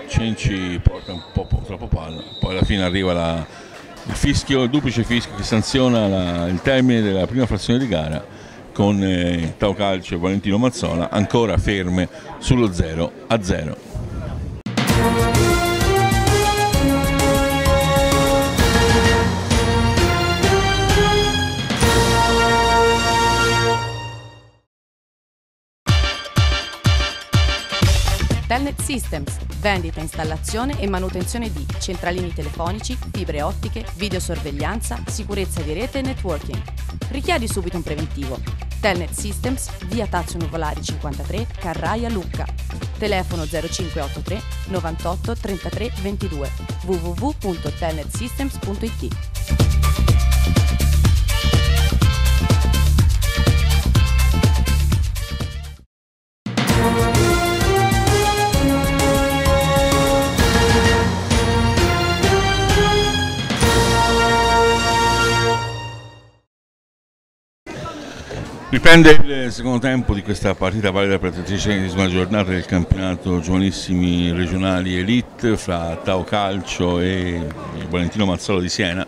Speaker 2: Cenci porta un po' troppo palla. Poi alla fine arriva la, il fischio, il duplice fischio che sanziona la, il termine della prima frazione di gara con eh, Tau Calcio e Valentino Mazzola ancora ferme sullo 0 a 0
Speaker 1: Telnet Systems, vendita, installazione e manutenzione di centralini telefonici, fibre ottiche, videosorveglianza, sicurezza di rete e networking. Richiedi subito un preventivo. Telnet Systems, via Tazio Nuvolari 53, Carraia Lucca. Telefono 0583 98 33 22 www.telnetsystems.it
Speaker 2: Riprende il secondo tempo di questa partita valida per la tredicesima giornata del campionato giovanissimi regionali Elite fra Tao Calcio e Valentino Mazzolo di Siena.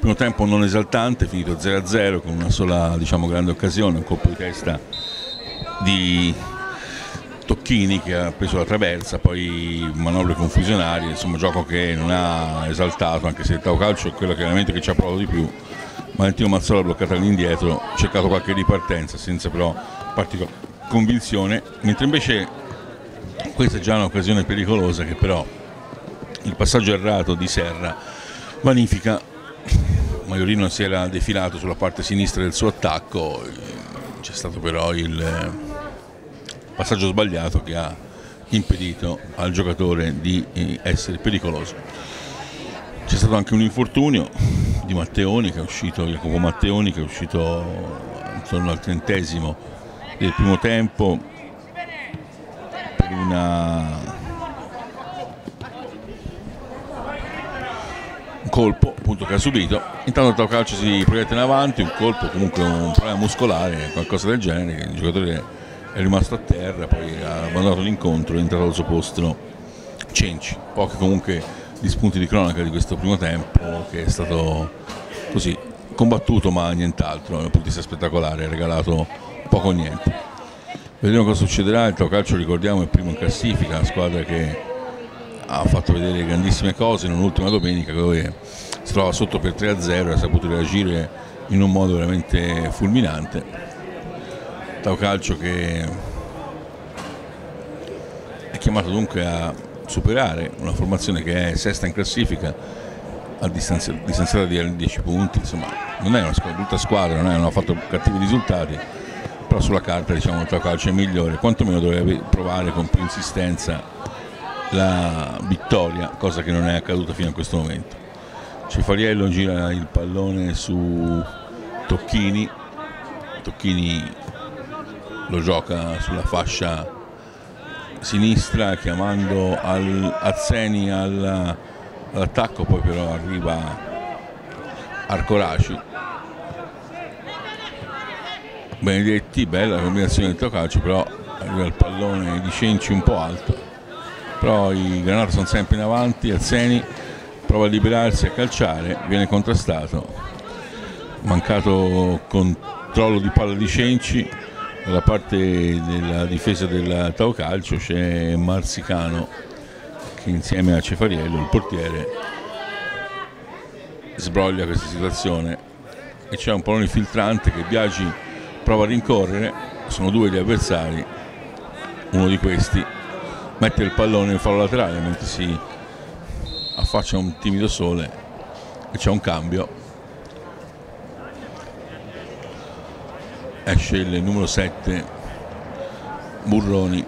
Speaker 2: primo tempo non esaltante, finito 0-0 con una sola diciamo, grande occasione, un colpo di testa di Tocchini che ha preso la traversa, poi manovre confusionarie, insomma gioco che non ha esaltato, anche se il Tau Calcio è quello chiaramente che ci ha provato di più. Valentino Mazzola bloccata all'indietro, cercato qualche ripartenza senza però particolare convinzione, mentre invece questa è già un'occasione pericolosa che però il passaggio errato di Serra vanifica. Maiorino si era defilato sulla parte sinistra del suo attacco, c'è stato però il passaggio sbagliato che ha impedito al giocatore di eh, essere pericoloso. C'è stato anche un infortunio di Matteoni che è uscito, Jacopo Matteoni che è uscito intorno al trentesimo del primo tempo per una un colpo appunto che ha subito intanto il calcio si proietta in avanti un colpo comunque un problema muscolare qualcosa del genere il giocatore è rimasto a terra, poi ha abbandonato l'incontro, è entrato al suo posto Cenci. Pochi comunque gli spunti di cronaca di questo primo tempo che è stato così combattuto ma nient'altro, dal punto di vista spettacolare, regalato poco o niente. Vedremo cosa succederà, il Calcio ricordiamo è primo in classifica, una squadra che ha fatto vedere grandissime cose in un'ultima domenica dove si trova sotto per 3-0 e ha saputo reagire in un modo veramente fulminante Tau Calcio che è chiamato dunque a superare una formazione che è sesta in classifica a distanza, distanziata di 10 punti, insomma non è una squadra, brutta squadra, non, è, non ha fatto cattivi risultati, però sulla carta diciamo il Calcio è migliore, quantomeno dovrebbe provare con più insistenza la vittoria, cosa che non è accaduta fino a questo momento. Cefariello gira il pallone su Tocchini, Tocchini lo gioca sulla fascia sinistra chiamando al, Azzeni al, all'attacco poi però arriva Arcoraci. Benedetti bella la combinazione del calcio però arriva il pallone di Cenci un po' alto. Però i Granata sono sempre in avanti Azzeni prova a liberarsi a calciare viene contrastato. Mancato controllo di palla di Cenci dalla parte della difesa del Tau Calcio c'è Marzicano che insieme a Cefariello, il portiere, sbroglia questa situazione. E c'è un pallone filtrante che Biagi prova a rincorrere, sono due gli avversari, uno di questi mette il pallone in fallo laterale mentre si affaccia un timido sole e c'è un cambio esce il numero 7 Burroni.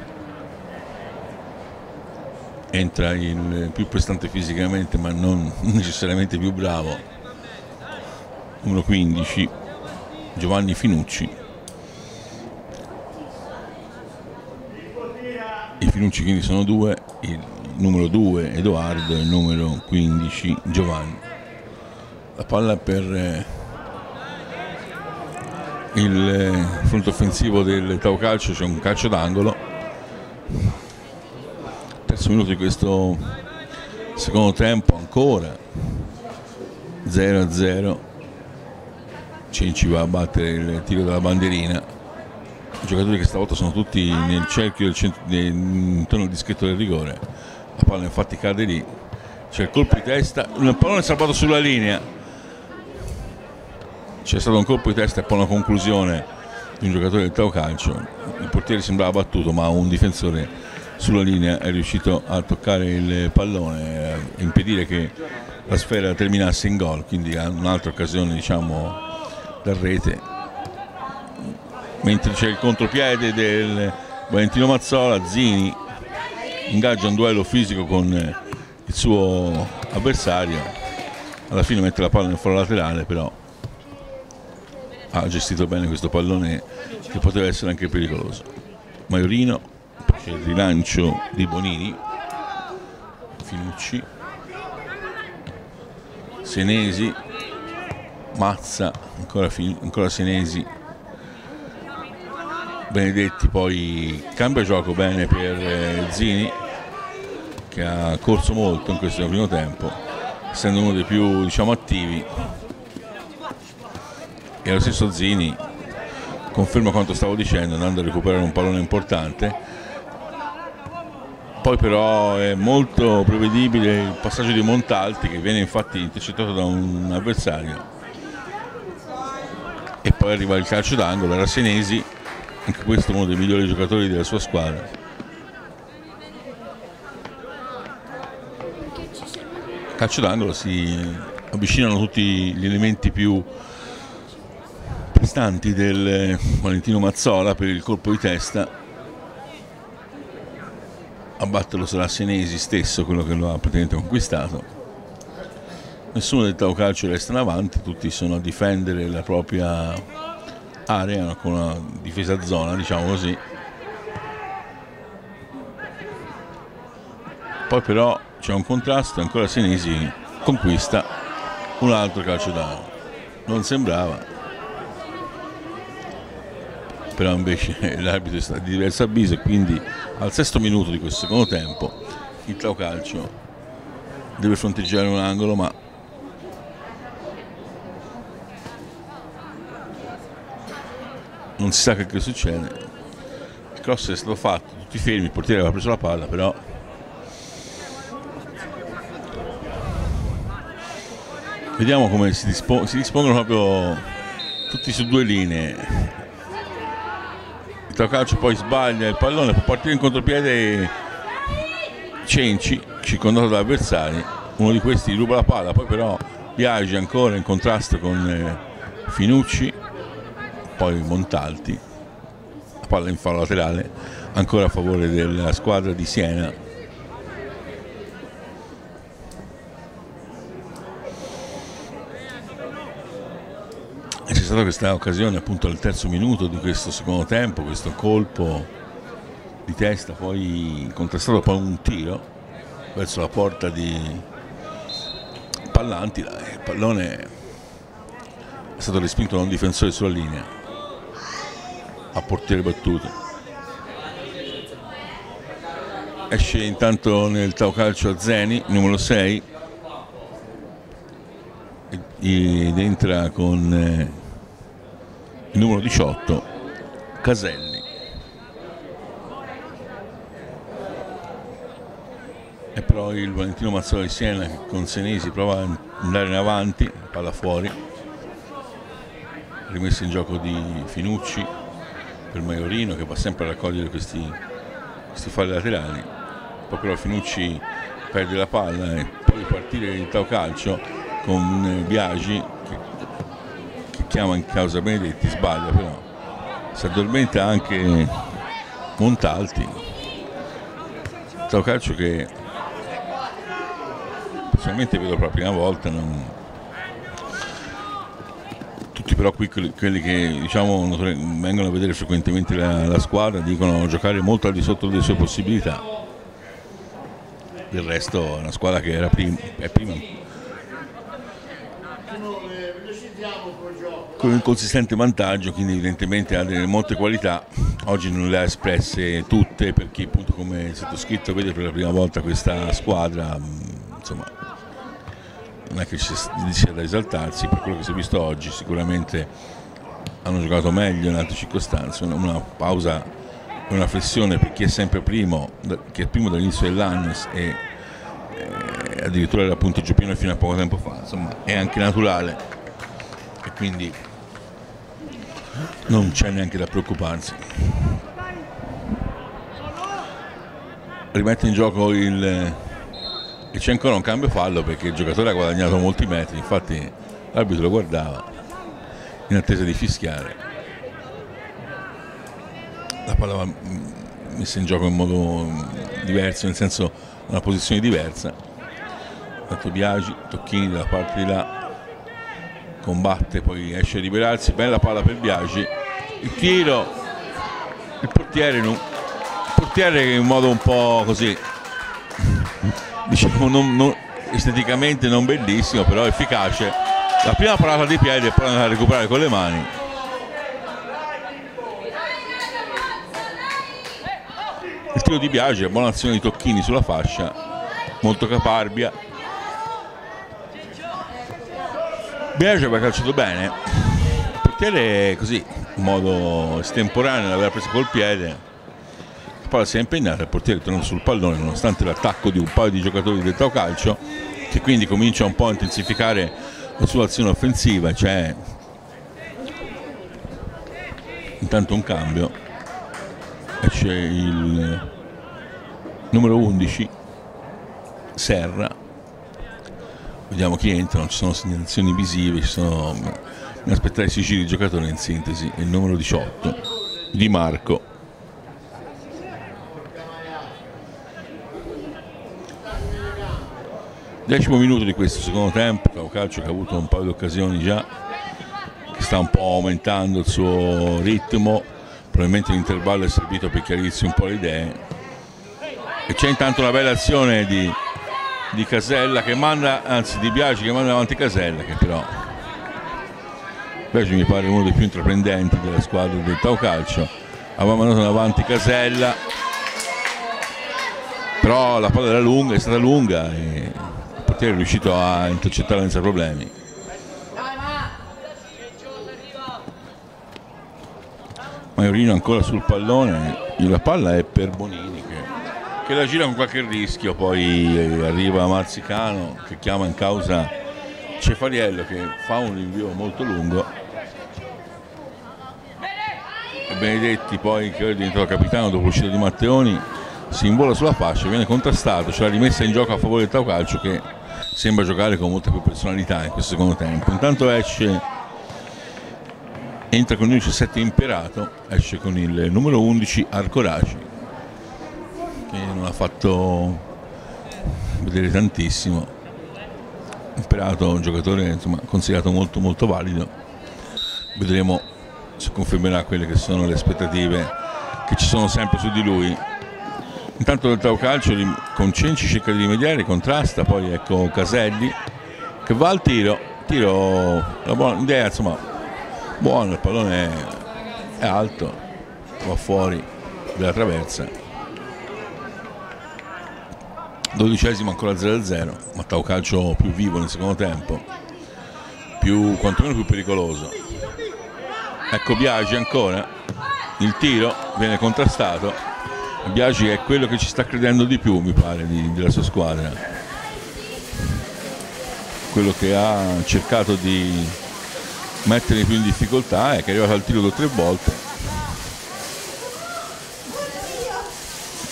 Speaker 2: Entra il più prestante fisicamente ma non [LAUGHS] necessariamente più bravo. Numero 15 Giovanni Finucci. I Finucci quindi sono due il numero 2 Edoardo e il numero 15 Giovanni. La palla per eh, il eh, fronte offensivo del Tau Calcio c'è un calcio d'angolo. Terzo minuto di questo secondo tempo ancora. 0 a 0 Cenci va a battere il tiro della bandierina. I giocatori che stavolta sono tutti nel cerchio del centro, intorno al dischetto del rigore. La palla infatti cade lì. C'è il colpo di testa. Il pallone è salvato sulla linea c'è stato un colpo di testa e poi una conclusione di un giocatore del Tau Calcio. Il portiere sembrava battuto ma un difensore sulla linea è riuscito a toccare il pallone e impedire che la sfera terminasse in gol quindi ha un'altra occasione diciamo da rete. Mentre c'è il contropiede del Valentino Mazzola Zini ingaggia un duello fisico con il suo avversario. Alla fine mette la palla nel foro laterale però ha gestito bene questo pallone che poteva essere anche pericoloso. Maiorino, il rilancio di Bonini, Finucci, Senesi, Mazza, ancora, ancora Senesi, Benedetti poi cambia gioco bene per eh, Zini che ha corso molto in questo primo tempo essendo uno dei più diciamo, attivi e lo stesso Zini conferma quanto stavo dicendo andando a recuperare un pallone importante poi però è molto prevedibile il passaggio di Montalti che viene infatti intercettato da un avversario e poi arriva il calcio d'angolo, era Senesi, anche questo uno dei migliori giocatori della sua squadra. Calcio d'angolo si avvicinano tutti gli elementi più prestanti del Valentino Mazzola per il colpo di testa. A batterlo sarà Senesi stesso, quello che lo ha praticamente conquistato nessuno del Tau Calcio resta in avanti, tutti sono a difendere la propria area con una difesa zona, diciamo così. Poi però c'è un contrasto ancora Senesi conquista un altro calcio d'angolo. Non sembrava, però invece [LAUGHS] l'arbitro è di diverso avviso e quindi al sesto minuto di questo secondo tempo il Tau Calcio deve fronteggiare un angolo ma non si sa che, che succede. Il cross è stato fatto, tutti fermi, il portiere aveva preso la palla, però vediamo come si, dispo si dispongono proprio tutti su due linee. Calcio poi sbaglia il pallone, può partire in contropiede Cenci, circondato da avversari. Uno di questi ruba la palla, poi però Biagi ancora in contrasto con eh, Finucci poi Montalti, palla in fallo laterale, ancora a favore della squadra di Siena. Stata questa occasione appunto al terzo minuto di questo secondo tempo, questo colpo di testa, poi contrastato poi un tiro verso la porta di Pallanti, il pallone è stato respinto da un difensore sulla linea. A portiere battuto. Esce intanto nel Tau Calcio Zeni, numero 6, ed entra con eh, numero 18, Caselli. E però il Valentino Mazzola di Siena con Senesi prova ad andare in avanti, palla fuori, rimessa in gioco di Finucci, per Maiorino che va sempre a raccogliere questi, questi falli laterali. Poi però Finucci perde la palla e poi partire il Tau Calcio con Biagi chiama in causa Benedetti sbaglia però si addormenta anche Montalti Tau Calcio che personalmente vedo per la prima volta non, tutti però qui quelli che diciamo, vengono a vedere frequentemente la, la, squadra dicono giocare molto al di sotto delle sue possibilità. Del resto è una squadra che era prim è prima con un consistente vantaggio quindi evidentemente ha delle molte qualità. Oggi non le ha espresse tutte perché appunto come sottoscritto vede per la prima volta questa squadra insomma non è che ci sia da esaltarsi, per quello che si è visto oggi sicuramente hanno giocato meglio in altre circostanze, una, pausa e una flessione per chi è sempre primo, che è primo dall'inizio dell'anno e eh, addirittura era punteggio pieno fino a poco tempo fa, insomma è anche naturale. E quindi non c'è neanche da preoccuparsi. Rimette in gioco il e c'è ancora un cambio fallo perché il giocatore ha guadagnato molti metri, infatti l'arbitro lo guardava in attesa di fischiare. La palla va messa in gioco in modo diverso, nel senso una posizione diversa. Tanto Biagi, Tocchini dalla parte di là, combatte, poi esce a liberarsi, bella palla per Biagi, il tiro, il portiere, il portiere in modo un po' così [LAUGHS] diciamo non, non, esteticamente non bellissimo però efficace. La prima parata di piede e poi andare a recuperare con le mani. Il tiro di Biagi buona azione di Tocchini sulla fascia molto caparbia Biagi aveva calciato bene. Portiere così, in modo estemporaneo, l'aveva presa col piede, la palla si è impegnata, il portiere torna sul pallone nonostante l'attacco di un paio di giocatori del Tau Calcio che quindi comincia un po' a intensificare la sua azione offensiva, c'è intanto un cambio e c'è il numero 11 Serra vediamo chi entra, non ci sono segnalazioni visive, ci sono mi aspettare si giri il giocatore in sintesi, il numero 18 Di Marco. Decimo minuto di questo secondo tempo, Calcio che ha avuto un paio di occasioni già, che sta un po' aumentando il suo ritmo, probabilmente l'intervallo è servito per chiarirsi un po' le idee. E c'è intanto una bella azione di, di Casella che manda, anzi di Biagi che manda avanti Casella che però Biagi mi pare uno dei più intraprendenti della squadra del Tau Calcio. Aveva mandato avanti Casella però la palla era lunga, è stata lunga e il portiere è riuscito a intercettarla senza problemi. Maiorino ancora sul pallone la palla è per Bonini che, la gira con qualche rischio poi arriva Marzicano che chiama in causa Cefariello che fa un rinvio molto lungo e Benedetti poi che è diventato capitano dopo l'uscita di Matteoni si invola sulla fascia, viene contrastato, c'è la rimessa in gioco a favore del Tau Calcio che sembra giocare con molta più personalità in questo secondo tempo. Intanto esce, entra con il 17 Imperato, esce con il numero 11 Arcoraci che non ha fatto vedere tantissimo. Imperato un giocatore insomma, considerato molto molto valido. Vedremo se confermerà quelle che sono le aspettative che ci sono sempre su di lui Intanto del Tau Calcio con Cenci cerca di rimediare, contrasta, poi ecco Caselli che va al tiro, tiro, la buona idea insomma, buono, il pallone è, è alto, va fuori della traversa. Dodicesimo ancora 0-0, ma Tau Calcio più vivo nel secondo tempo, più, quantomeno più pericoloso. Ecco Biagi ancora, il tiro viene contrastato Biagi è quello che ci sta credendo di più, mi pare, di, della sua squadra. Quello che ha cercato di mettere più in difficoltà è che è arrivato al tiro due o tre volte.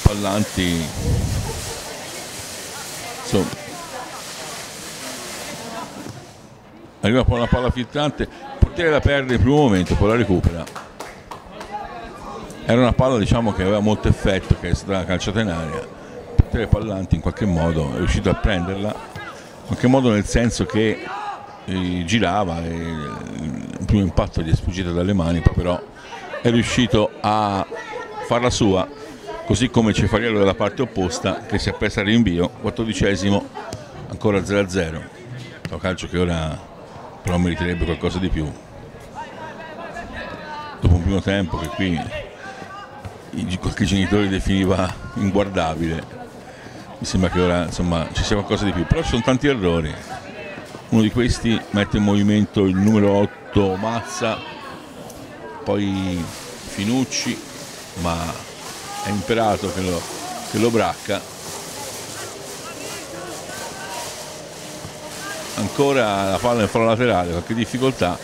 Speaker 2: Pallanti insomma arriva poi una palla filtrante il portiere la perde nel primo momento poi la recupera. Era una palla diciamo, che aveva molto effetto, che è stata calciata in aria. Petere Pallanti in qualche modo è riuscito a prenderla, in qualche modo nel senso che eh, girava e il primo impatto gli è sfuggito dalle mani, però è riuscito a farla sua, così come Cefariello dalla parte opposta che si appresta al rinvio, 14 ancora 0-0. Un calcio che ora però meriterebbe qualcosa di più. Dopo un primo tempo che qui qualche genitore definiva inguardabile. Mi sembra che ora insomma, ci sia qualcosa di più, però ci sono tanti errori. Uno di questi mette in movimento il numero 8 Mazza, poi Finucci, ma è Imperato che lo, che lo bracca. Ancora la palla in fallo laterale, qualche difficoltà.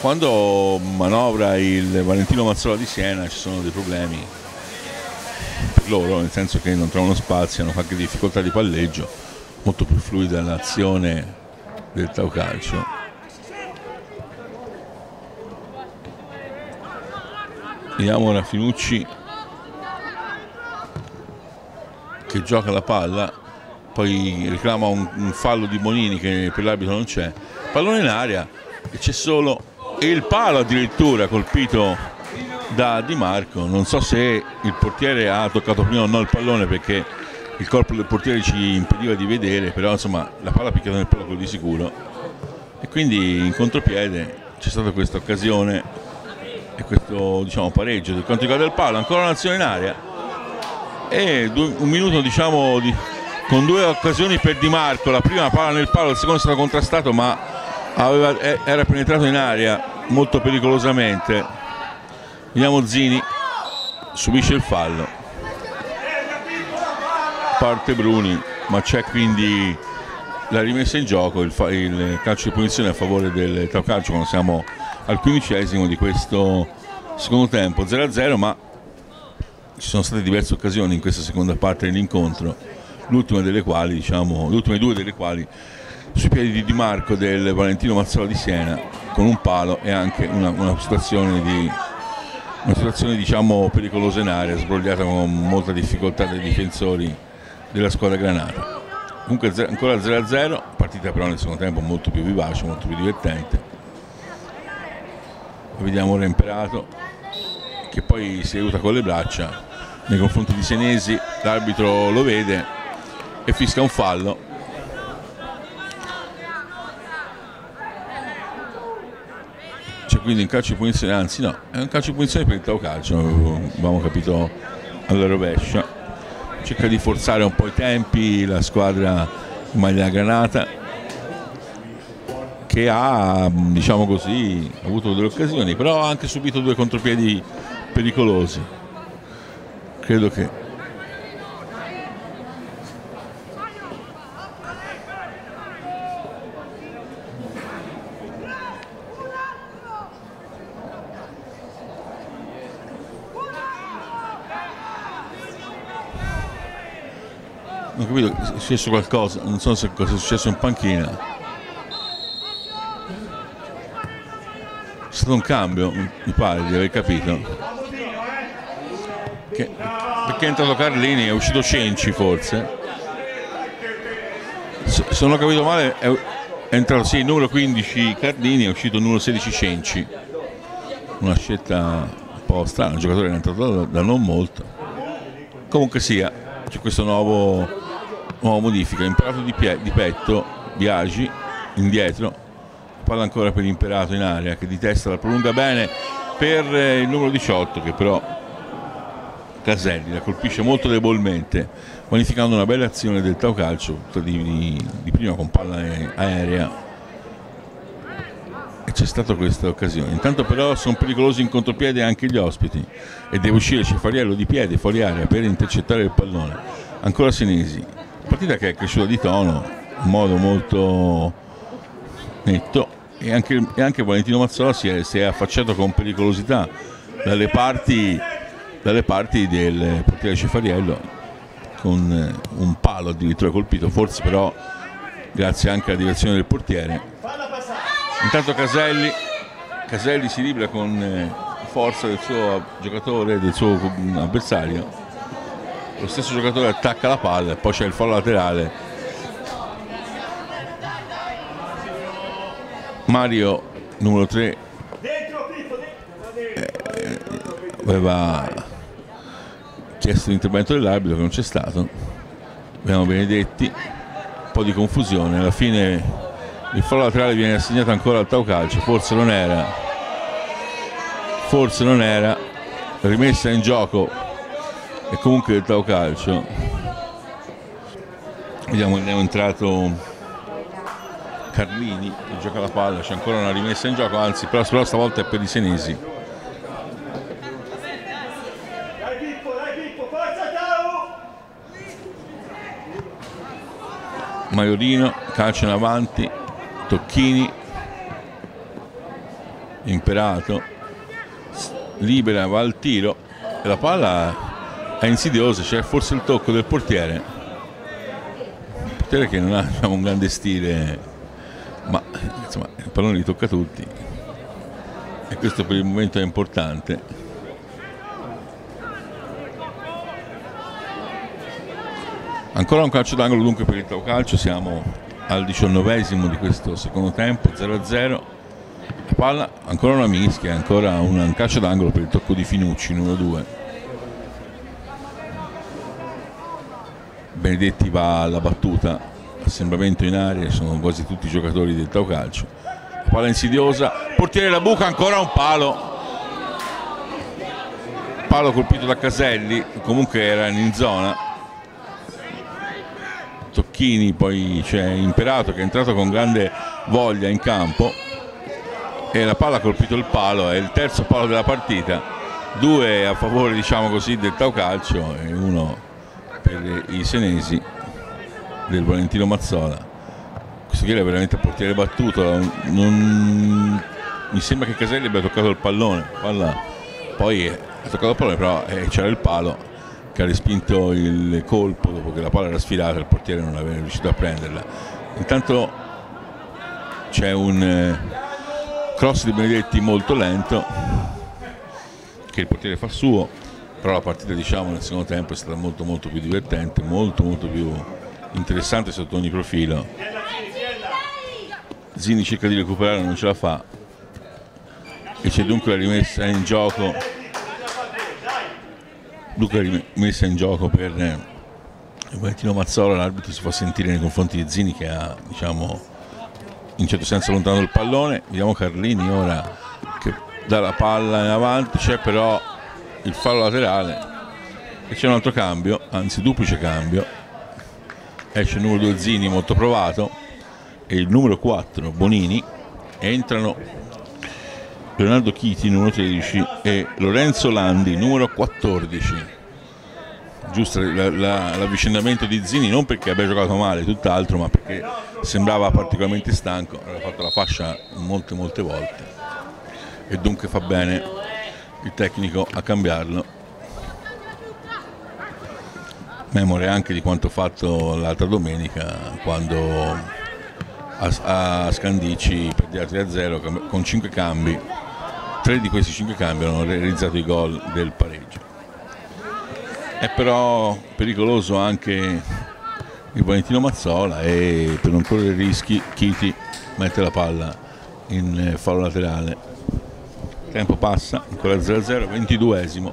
Speaker 2: Quando manovra il Valentino Mazzola di Siena ci sono dei problemi per loro, nel senso che non trovano spazio, hanno qualche difficoltà di palleggio, molto più fluida l'azione del Tau Calcio. Vediamo ora Finucci gioca la palla, poi reclama un, un fallo di Bonini che per l'arbitro non c'è. Pallone in aria e c'è solo il palo addirittura colpito da Di Marco. Non so se il portiere ha toccato prima o no il pallone perché il corpo del portiere ci impediva di vedere, però insomma la palla ha picchiato nel palo di sicuro. E quindi in contropiede c'è stata questa occasione e questo diciamo, pareggio del quanto riguarda il palo, ancora un'azione in aria e due, un minuto diciamo di, con due occasioni per Di Marco, la prima palla nel palo, il secondo è stato contrastato ma aveva, era penetrato in aria molto pericolosamente. Vediamo Zini. Subisce il fallo. Parte Bruni ma c'è quindi la rimessa in gioco il, il, calcio di punizione a favore del Tau Calcio quando siamo al quindicesimo di questo secondo tempo. 0-0 ma ci sono state diverse occasioni in questa seconda parte dell'incontro l'ultima delle quali diciamo le ultime due delle quali sui piedi di Di Marco del Valentino Mazzola di Siena con un palo e anche una, una situazione di una situazione diciamo pericolosa in area sbrogliata con molta difficoltà dai difensori della squadra granata. Comunque ancora 0-0 partita però nel secondo tempo molto più vivace molto più divertente. Vediamo ora Imperato che poi si aiuta con le braccia nei confronti di Senesi l'arbitro lo vede e fisca un fallo. C'è quindi un calcio di punizione anzi no è un calcio di punizione per il Tau Calcio abbiamo capito alla rovescia. Cerca di forzare un po' i tempi la squadra maglia granata che ha diciamo così avuto delle occasioni però ha anche subito due contropiedi pericolosi credo che non capito è successo qualcosa non so se cosa è successo in panchina. È stato un cambio mi pare di aver capito che, perché è entrato Carlini è uscito Cenci forse. Se, non ho capito male è, entrato sì, numero 15 Cardini è uscito numero 16 Cenci. Una scelta un po' strana un giocatore che è entrato da, da non molto. Comunque sia c'è questo nuovo nuova modifica, imperato di, di petto, Biagi, indietro, palla ancora per l'imperato in area che di testa la prolunga bene per eh, il numero 18 che però Caselli la colpisce molto debolmente qualificando una bella azione del Tau Calcio di, di, di prima con palla aerea. E c'è stata questa occasione. Intanto però sono pericolosi in contropiede anche gli ospiti. E deve uscire Cefariello di piede fuori area per intercettare il pallone. Ancora Senesi. Partita che è cresciuta di tono in modo molto netto. E anche, e anche Valentino Mazzola si è, si è, affacciato con pericolosità dalle parti, dalle parti del portiere Cefariello con eh, un palo addirittura colpito forse però grazie anche alla direzione del portiere. Intanto Caselli Caselli si libera con eh, forza del suo giocatore del suo avversario. Lo stesso giocatore attacca la palla e poi c'è il fallo laterale. Mario numero 3 eh, aveva chiesto l'intervento dell'arbitro che non c'è stato. Abbiamo Benedetti un po' di confusione. Alla fine il fallo laterale viene assegnato ancora al Tau Calcio. Forse non era forse non era rimessa in gioco. E comunque il Tau Calcio. Vediamo è entrato Carlini che gioca la palla c'è ancora una rimessa in gioco anzi però, però stavolta è per i senesi Maiorino calcio in avanti Tocchini Imperato libera va al tiro e la palla è insidioso, c'è forse il tocco del portiere. Il portiere che non ha [LAUGHS] diciamo, un grande stile, ma insomma il pallone li tocca tutti. E questo per il momento è importante. Ancora un calcio d'angolo dunque per il Tau Calcio, siamo al diciannovesimo di questo secondo tempo, 0-0. La palla, ancora una mischia, ancora un calcio d'angolo per il tocco di Finucci, numero 2. Benedetti va alla battuta, assembramento in aria, sono quasi tutti i giocatori del Tau Calcio. Palla insidiosa, portiere la buca, ancora un palo. Palo colpito da Caselli, comunque era in zona. Tocchini, poi c'è Imperato che è entrato con grande voglia in campo. e la palla ha colpito il palo, è il terzo palo della partita, due a favore diciamo così del Tau Calcio e uno per i senesi del Valentino Mazzola. Questo qui era veramente a portiere battuto, non... mi sembra che Caselli abbia toccato il pallone, palla... poi ha toccato il pallone però eh, c'era il palo che ha respinto il colpo dopo che la palla era sfilata il portiere non aveva riuscito a prenderla. Intanto c'è un eh, cross di Benedetti molto lento che il portiere fa suo però la partita diciamo nel secondo tempo è stata molto molto più divertente molto molto più interessante sotto ogni profilo. Zini cerca di recuperare non ce la fa. E c'è dunque la rimessa in gioco Luca rimessa in gioco per eh, Valentino Mazzola, l'arbitro si fa sentire nei confronti di Zini che ha diciamo, in certo senso allontanato il pallone, vediamo Carlini ora che dà la palla in avanti, c'è però il fallo laterale e c'è un altro cambio, anzi duplice cambio, esce il numero 2 Zini molto provato e il numero 4 Bonini. Entrano Leonardo Chiti numero 13 e Lorenzo Landi numero 14 giusto l'avvicinamento di Zini non perché abbia giocato male tutt'altro ma perché sembrava particolarmente stanco aveva fatto la fascia molte molte volte. E dunque fa bene il tecnico a cambiarlo. Memore anche di quanto fatto l'altra domenica quando a, a Scandici 3 a 0 con 5 cambi tre di questi cinque cambi hanno realizzato i gol del pareggio. È però pericoloso anche il Valentino Mazzola e per non correre rischi Chiti mette la palla in fallo laterale. Il tempo passa, ancora 0-0, 22esimo.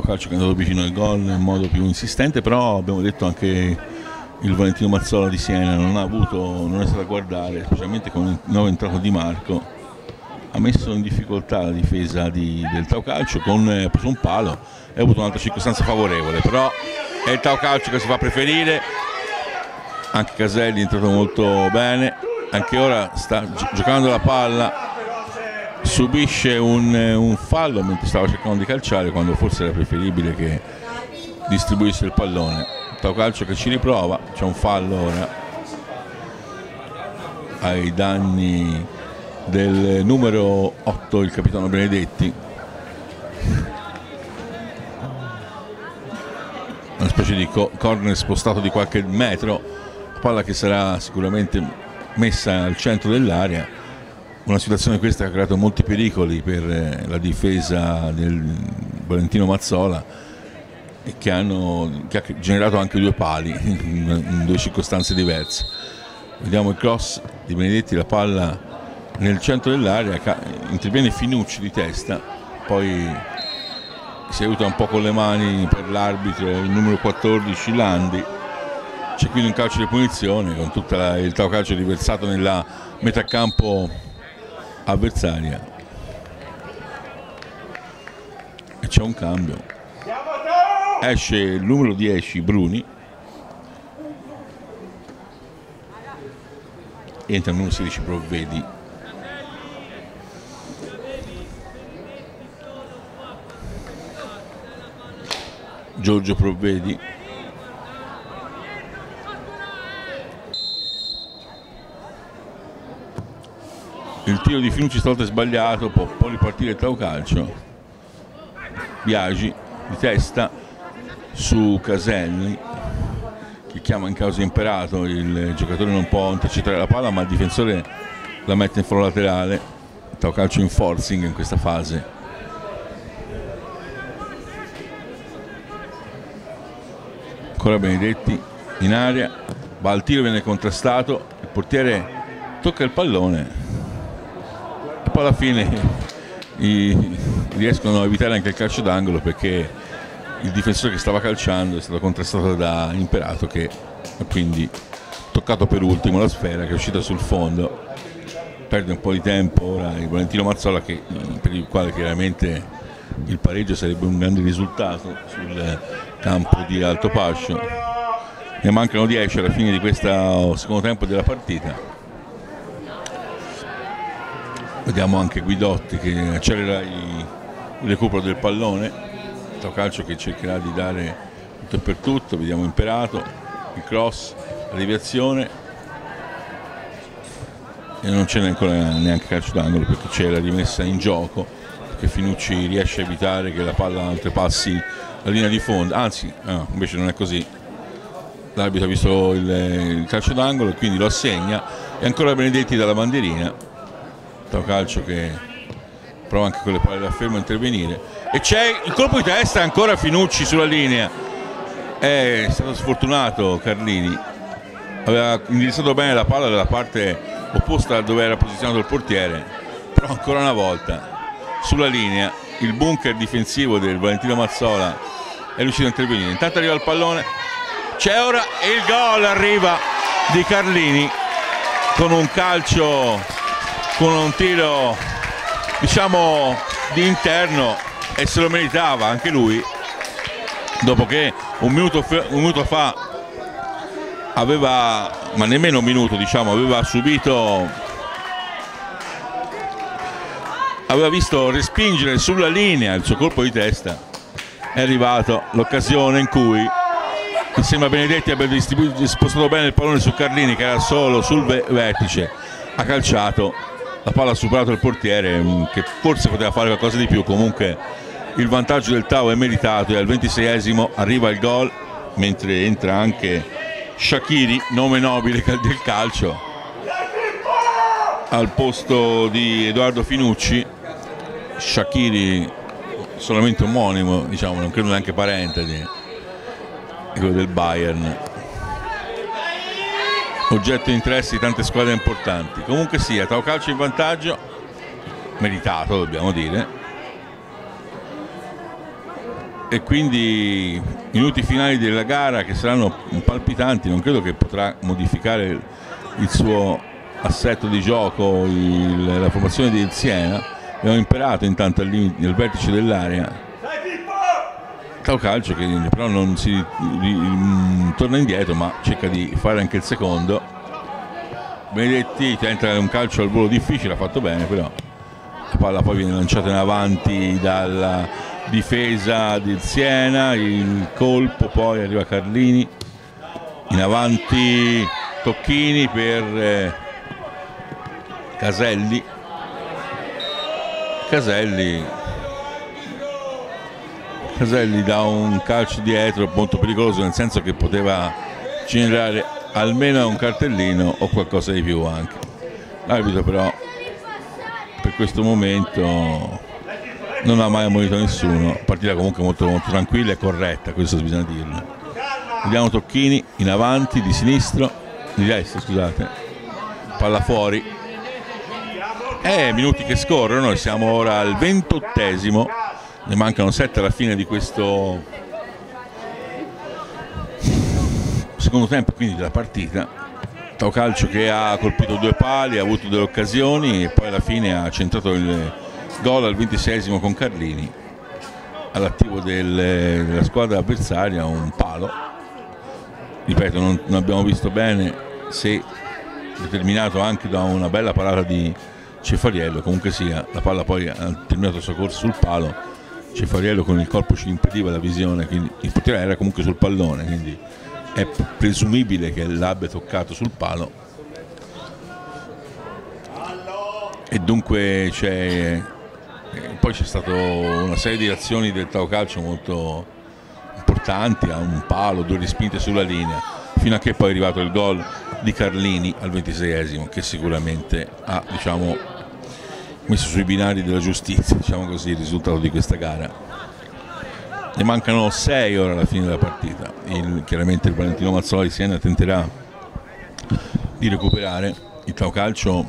Speaker 2: Calcio che è andato vicino al gol in modo più insistente, però abbiamo detto anche il Valentino Mazzola di Siena non ha avuto, non è stato a guardare, specialmente con il nuovo entrato Di Marco ha messo in difficoltà la difesa di, del Tau Calcio con eh, preso un palo e ha avuto un'altra circostanza favorevole però è il Tau Calcio che si fa preferire. Anche Caselli è entrato molto bene anche ora sta giocando la palla subisce un, un fallo mentre stava cercando di calciare quando forse era preferibile che distribuisse il pallone. Tau Calcio che ci riprova c'è un fallo ora ai danni del numero 8 il capitano Benedetti. Una specie di corner spostato di qualche metro. Palla che sarà sicuramente messa al centro dell'area. Una situazione questa che ha creato molti pericoli per eh, la difesa del Valentino Mazzola e che, hanno, che ha generato anche due pali in due circostanze diverse. Vediamo il cross di Benedetti la palla nel centro dell'area interviene Finucci di testa poi si aiuta un po' con le mani per l'arbitro il numero 14 Landi. C'è quindi un calcio di punizione con tutto il calcio riversato nella metacampo avversaria. E c'è un cambio. Esce il numero 10 Bruni. Entra il numero 16 Provvedi Giorgio Provvedi. Il tiro di Finucci stavolta è sbagliato può, può ripartire il Calcio. Biagi di testa su Caselli che chiama in causa imperato il giocatore non può intercettare la palla ma il difensore la mette in fallo laterale. Tau Calcio in forcing in questa fase ancora Benedetti in aria va al tiro viene contrastato il portiere tocca il pallone e poi alla fine riescono a evitare anche il calcio d'angolo perché il difensore che stava calciando è stato contrastato da Imperato che ha quindi toccato per ultimo la sfera che è uscita sul fondo. Perde un po' di tempo ora il Valentino Mazzola che, per il quale chiaramente il pareggio sarebbe un grande risultato sul campo di Alto Pascio. Ne mancano 10 alla fine di questo secondo tempo della partita. Vediamo anche Guidotti che accelera il recupero del pallone. Tao Calcio che cercherà di dare tutto e per tutto. Vediamo Imperato il cross la deviazione e non c'è ancora neanche calcio d'angolo perché c'è la rimessa in gioco perché Finucci riesce a evitare che la palla oltrepassi la linea di fondo. Anzi no, invece non è così. L'arbitro ha visto il, il calcio d'angolo quindi lo assegna. E ancora Benedetti dalla bandierina. Tao calcio che prova anche con le palle da fermo a intervenire. E c'è il colpo di testa ancora Finucci sulla linea. È stato sfortunato Carlini. Aveva indirizzato bene la palla dalla parte opposta dove era posizionato il portiere però ancora una volta sulla linea il bunker difensivo del Valentino Mazzola è riuscito a intervenire intanto arriva il pallone. C'è ora il gol arriva di Carlini con un calcio con un tiro diciamo di interno e se lo meritava anche lui dopo che un minuto, un minuto fa aveva ma nemmeno un minuto diciamo aveva subito aveva visto respingere sulla linea il suo colpo di testa è arrivato l'occasione in cui insieme a Benedetti abbia spostato bene il pallone su Carlini che era solo sul vertice ha calciato la palla ha superato il portiere mm, che forse poteva fare qualcosa di più. Comunque il vantaggio del Tau è meritato e al 26esimo arriva il gol mentre entra anche Shakiri nome nobile [LAUGHS] del calcio al posto di Edoardo Finucci. Shakiri solamente omonimo diciamo non credo neanche parente di quello del Bayern. Oggetto di interesse di tante squadre importanti. Comunque sia Tau Calcio in vantaggio meritato dobbiamo dire e quindi minuti finali della gara che saranno palpitanti non credo che potrà modificare il suo assetto di gioco il, la formazione del Siena abbiamo imparato intanto al, limite, al vertice dell'area. Calcio che però non si ri, mm, torna indietro ma cerca di fare anche il secondo. Benedetti tenta un calcio al volo difficile ha fatto bene però la palla poi viene lanciata in avanti dalla difesa del Siena il colpo poi arriva Carlini. In avanti Tocchini per eh, Caselli Caselli. Caselli dà un calcio dietro molto pericoloso nel senso che poteva generare almeno un cartellino o qualcosa di più anche. L'arbitro però per questo momento non ha mai ammonito nessuno. Partita comunque molto, molto tranquilla e corretta questo bisogna dirlo. Vediamo Tocchini in avanti di sinistro di destra scusate palla fuori eh, minuti che scorrono siamo ora al ventottesimo. Ne mancano 7 alla fine di questo secondo tempo quindi della partita. Tau Calcio che ha colpito due pali ha avuto delle occasioni e poi alla fine ha centrato il gol al 26 con Carlini. All'attivo del, della squadra avversaria un palo. Ripeto non, non abbiamo visto bene se determinato anche da una bella parata di Cefariello comunque sia la palla poi ha terminato il suo corso sul palo Cefariello con il corpo ci impediva la visione, quindi il portiere era comunque sul pallone, quindi è presumibile che l'abbia toccato sul palo. E dunque c'è poi c'è stata una serie di azioni del Tao Calcio molto importanti, a un palo, due respinte sulla linea, fino a che poi è arrivato il gol di Carlini al 26esimo, che sicuramente ha diciamo, messo sui binari della giustizia, diciamo così, il risultato di questa gara. Ne mancano 6 ora alla fine della partita. Il, chiaramente il Valentino Mazzola di Siena tenterà di recuperare il Tau Calcio,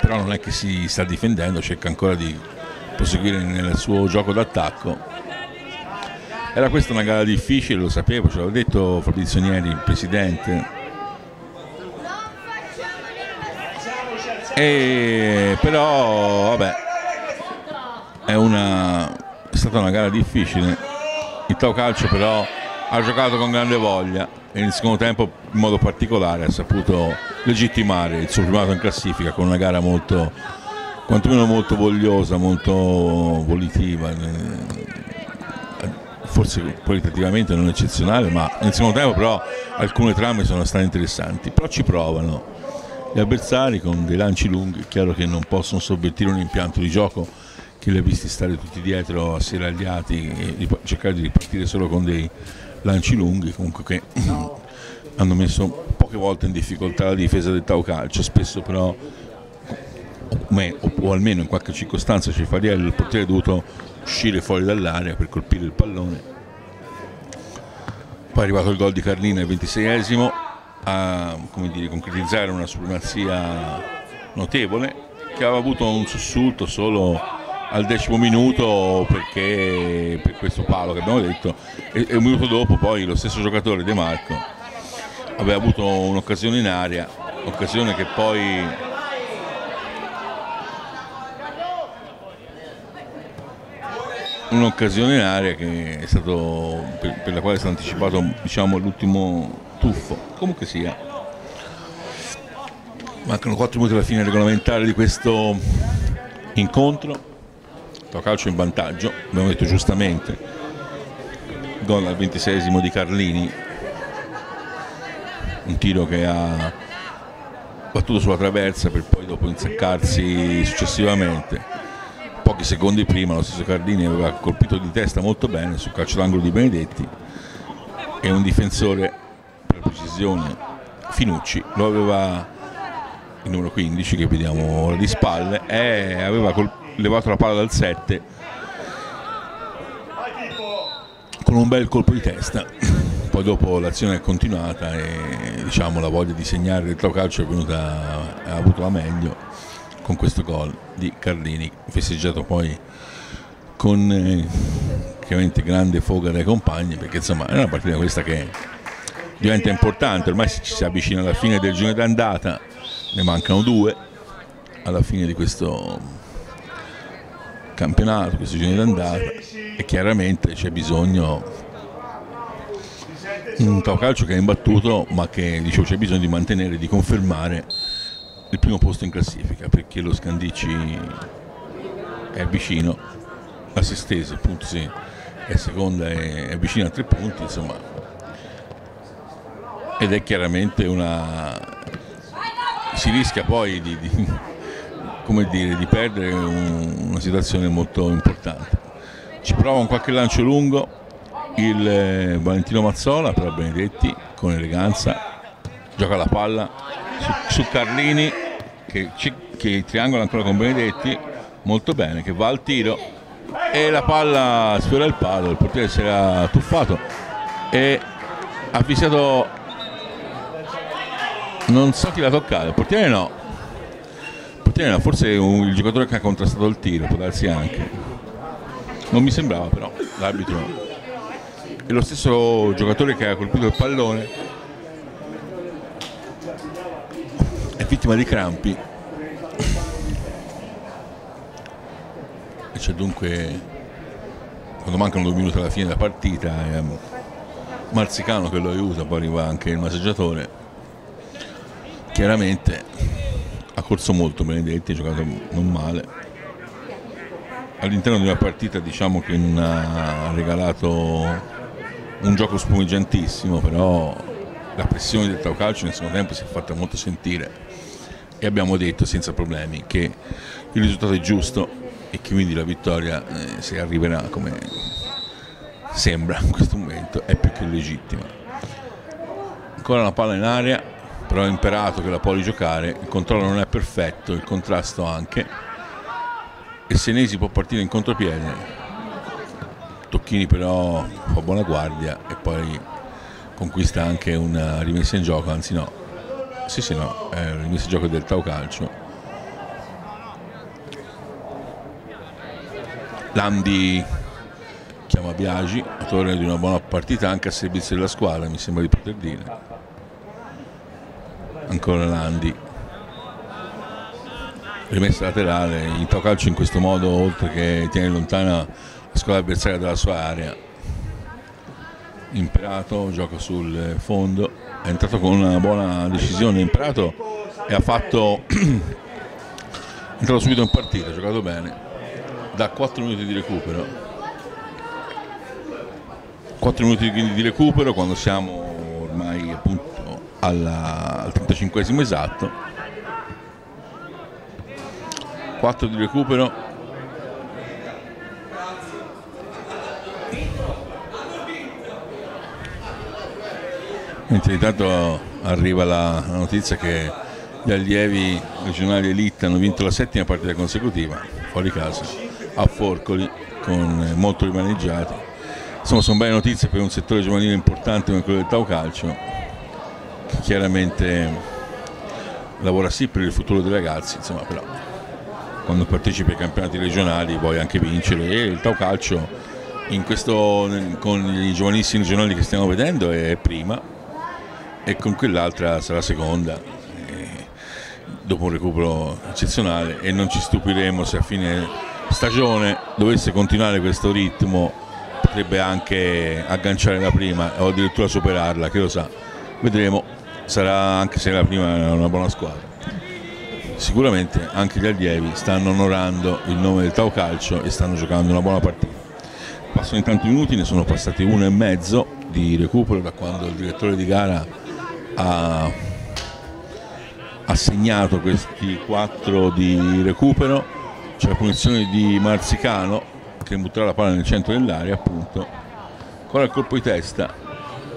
Speaker 2: però non è che si sta difendendo, cerca ancora di proseguire nel suo gioco d'attacco. Era questa una gara difficile, lo sapevo, ce l'aveva detto Fabrizio Nieri, il presidente E però vabbè è, una, è stata una gara difficile. Il Tau Calcio però ha giocato con grande voglia e nel secondo tempo in modo particolare ha saputo legittimare il suo primato in classifica con una gara molto quantomeno molto vogliosa, molto volitiva, eh, forse qualitativamente non eccezionale, ma nel secondo tempo però alcune trame sono state interessanti, però ci provano. Gli avversari con dei lanci lunghi, chiaro che non possono sovvertire un impianto di gioco che li ha visti stare tutti dietro, asseragliati e cercare di ripartire solo con dei lanci lunghi, comunque che [CLEARS THROAT] hanno messo poche volte in difficoltà la difesa del Tau Calcio, spesso però o, almeno in qualche circostanza Cefariello il portiere dovuto uscire fuori dall'area per colpire il pallone. Poi è arrivato il gol di Carlino al 26esimo a dire, concretizzare una supremazia notevole che aveva avuto un sussulto solo al decimo minuto perché per questo palo che abbiamo detto e, e un minuto dopo poi lo stesso giocatore De Marco aveva avuto un'occasione in aria occasione che poi un'occasione in aria che è stato, per, per, la quale è stato anticipato diciamo, l'ultimo tuffo. Comunque sia, mancano 4 minuti alla fine regolamentare di questo incontro. Calcio in vantaggio, abbiamo detto giustamente, gol al 26 di Carlini, un tiro che ha battuto sulla traversa per poi dopo insaccarsi successivamente pochi secondi prima lo stesso Cardini aveva colpito di testa molto bene sul calcio d'angolo di Benedetti e un difensore precisione Finucci lo aveva il numero 15 che vediamo ora di spalle e aveva levato la palla dal 7 con un bel colpo di testa. Poi dopo l'azione è continuata e diciamo, la voglia di segnare il calcio è venuta ha avuto la meglio con questo gol di Carlini, festeggiato poi con eh, grande foga dai compagni, perché insomma è una partita questa che diventa importante, ormai ci si avvicina alla fine del girone d'andata, ne mancano due alla fine di questo campionato, questo girone d'andata e chiaramente c'è bisogno un calcio che è imbattuto ma che dicevo, c'è bisogno di mantenere, di confermare il primo posto in classifica perché lo Scandicci è vicino a se stesso, appunto sì, è seconda e è vicino a tre punti, insomma, ed è chiaramente una... si rischia poi di, di, dire, di perdere un, una situazione molto importante. Ci prova un qualche lancio lungo. Il eh, Valentino Mazzola, però Benedetti con eleganza, gioca la palla su, su Carlini che, che triangola ancora con Benedetti. Molto bene, che va al tiro. E la palla sfiora il palo, il portiere si era tuffato. E ha fissato non so chi l'ha toccato, il portiere no. Il portiere no, forse un, il giocatore che ha contrastato il tiro, può darsi anche. Non mi sembrava però, l'arbitro e lo stesso giocatore che ha colpito il pallone vittima di crampi. E c'è dunque quando mancano due minuti alla fine della partita è um, Marzicano che lo aiuta poi arriva anche il massaggiatore chiaramente ha corso molto Benedetti ha giocato non male. All'interno di una partita diciamo che non ha regalato un gioco spumeggiantissimo però la pressione del Tau Calcio nel secondo tempo si è fatta molto sentire. E abbiamo detto senza problemi che il risultato è giusto e che quindi la vittoria, eh, se arriverà come sembra in questo momento, è più che legittima. Ancora una palla in aria, però ha imparato che la può rigiocare, il controllo non è perfetto, il contrasto anche, e Senesi può partire in contropiede, Tocchini però fa buona guardia e poi conquista anche una rimessa in gioco, anzi no, sì, sì, no, è il gioco del Tau Calcio. Landi chiama Biagi, autore di una buona partita anche a servizio della squadra, mi sembra di poter dire. Ancora Landi. Rimessa laterale, il Tau Calcio in questo modo, oltre che tiene lontana la squadra avversaria dalla sua area. Imperato, gioca sul fondo, è entrato con una buona decisione in prato e ha fatto [CLEARS THROAT] entrato subito in partita, ha giocato bene, da 4 minuti di recupero. 4 minuti di recupero quando siamo ormai appunto alla, al 35 esatto. 4 di recupero. Mentre intanto arriva la, notizia che gli allievi regionali elite hanno vinto la settima partita consecutiva fuori casa a Forcoli con molto rimaneggiati insomma sono belle notizie per un settore giovanile importante come quello del Tau Calcio che chiaramente lavora sì per il futuro dei ragazzi insomma però quando partecipi ai campionati regionali vuoi anche vincere. E il Tau Calcio questo, con i giovanissimi regionali che stiamo vedendo è prima e con quell'altra sarà seconda. Dopo un recupero eccezionale e non ci stupiremo se a fine stagione dovesse continuare questo ritmo potrebbe anche agganciare la prima o addirittura superarla, che lo sa, vedremo, sarà anche se la prima è una buona squadra. Sicuramente anche gli allievi stanno onorando il nome del Tau Calcio e stanno giocando una buona partita. Passano intanto i minuti, ne sono passati uno e mezzo di recupero da quando il direttore di gara ha assegnato questi quattro di recupero, c'è la punizione di Marzicano che butterà la palla nel centro dell'area appunto, con il colpo di testa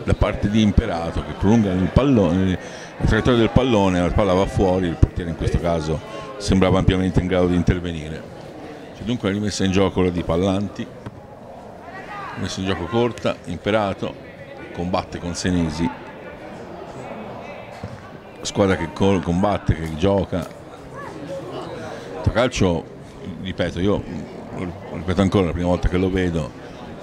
Speaker 2: da parte di Imperato che prolunga il pallone, la traiettoria del pallone, la palla va fuori, il portiere in questo caso sembrava ampiamente in grado di intervenire. C'è dunque la rimessa in gioco la di Pallanti, messa in gioco corta, Imperato, combatte con Senesi squadra che combatte, che gioca. Calcio, ripeto, io lo ripeto ancora la prima volta che lo vedo,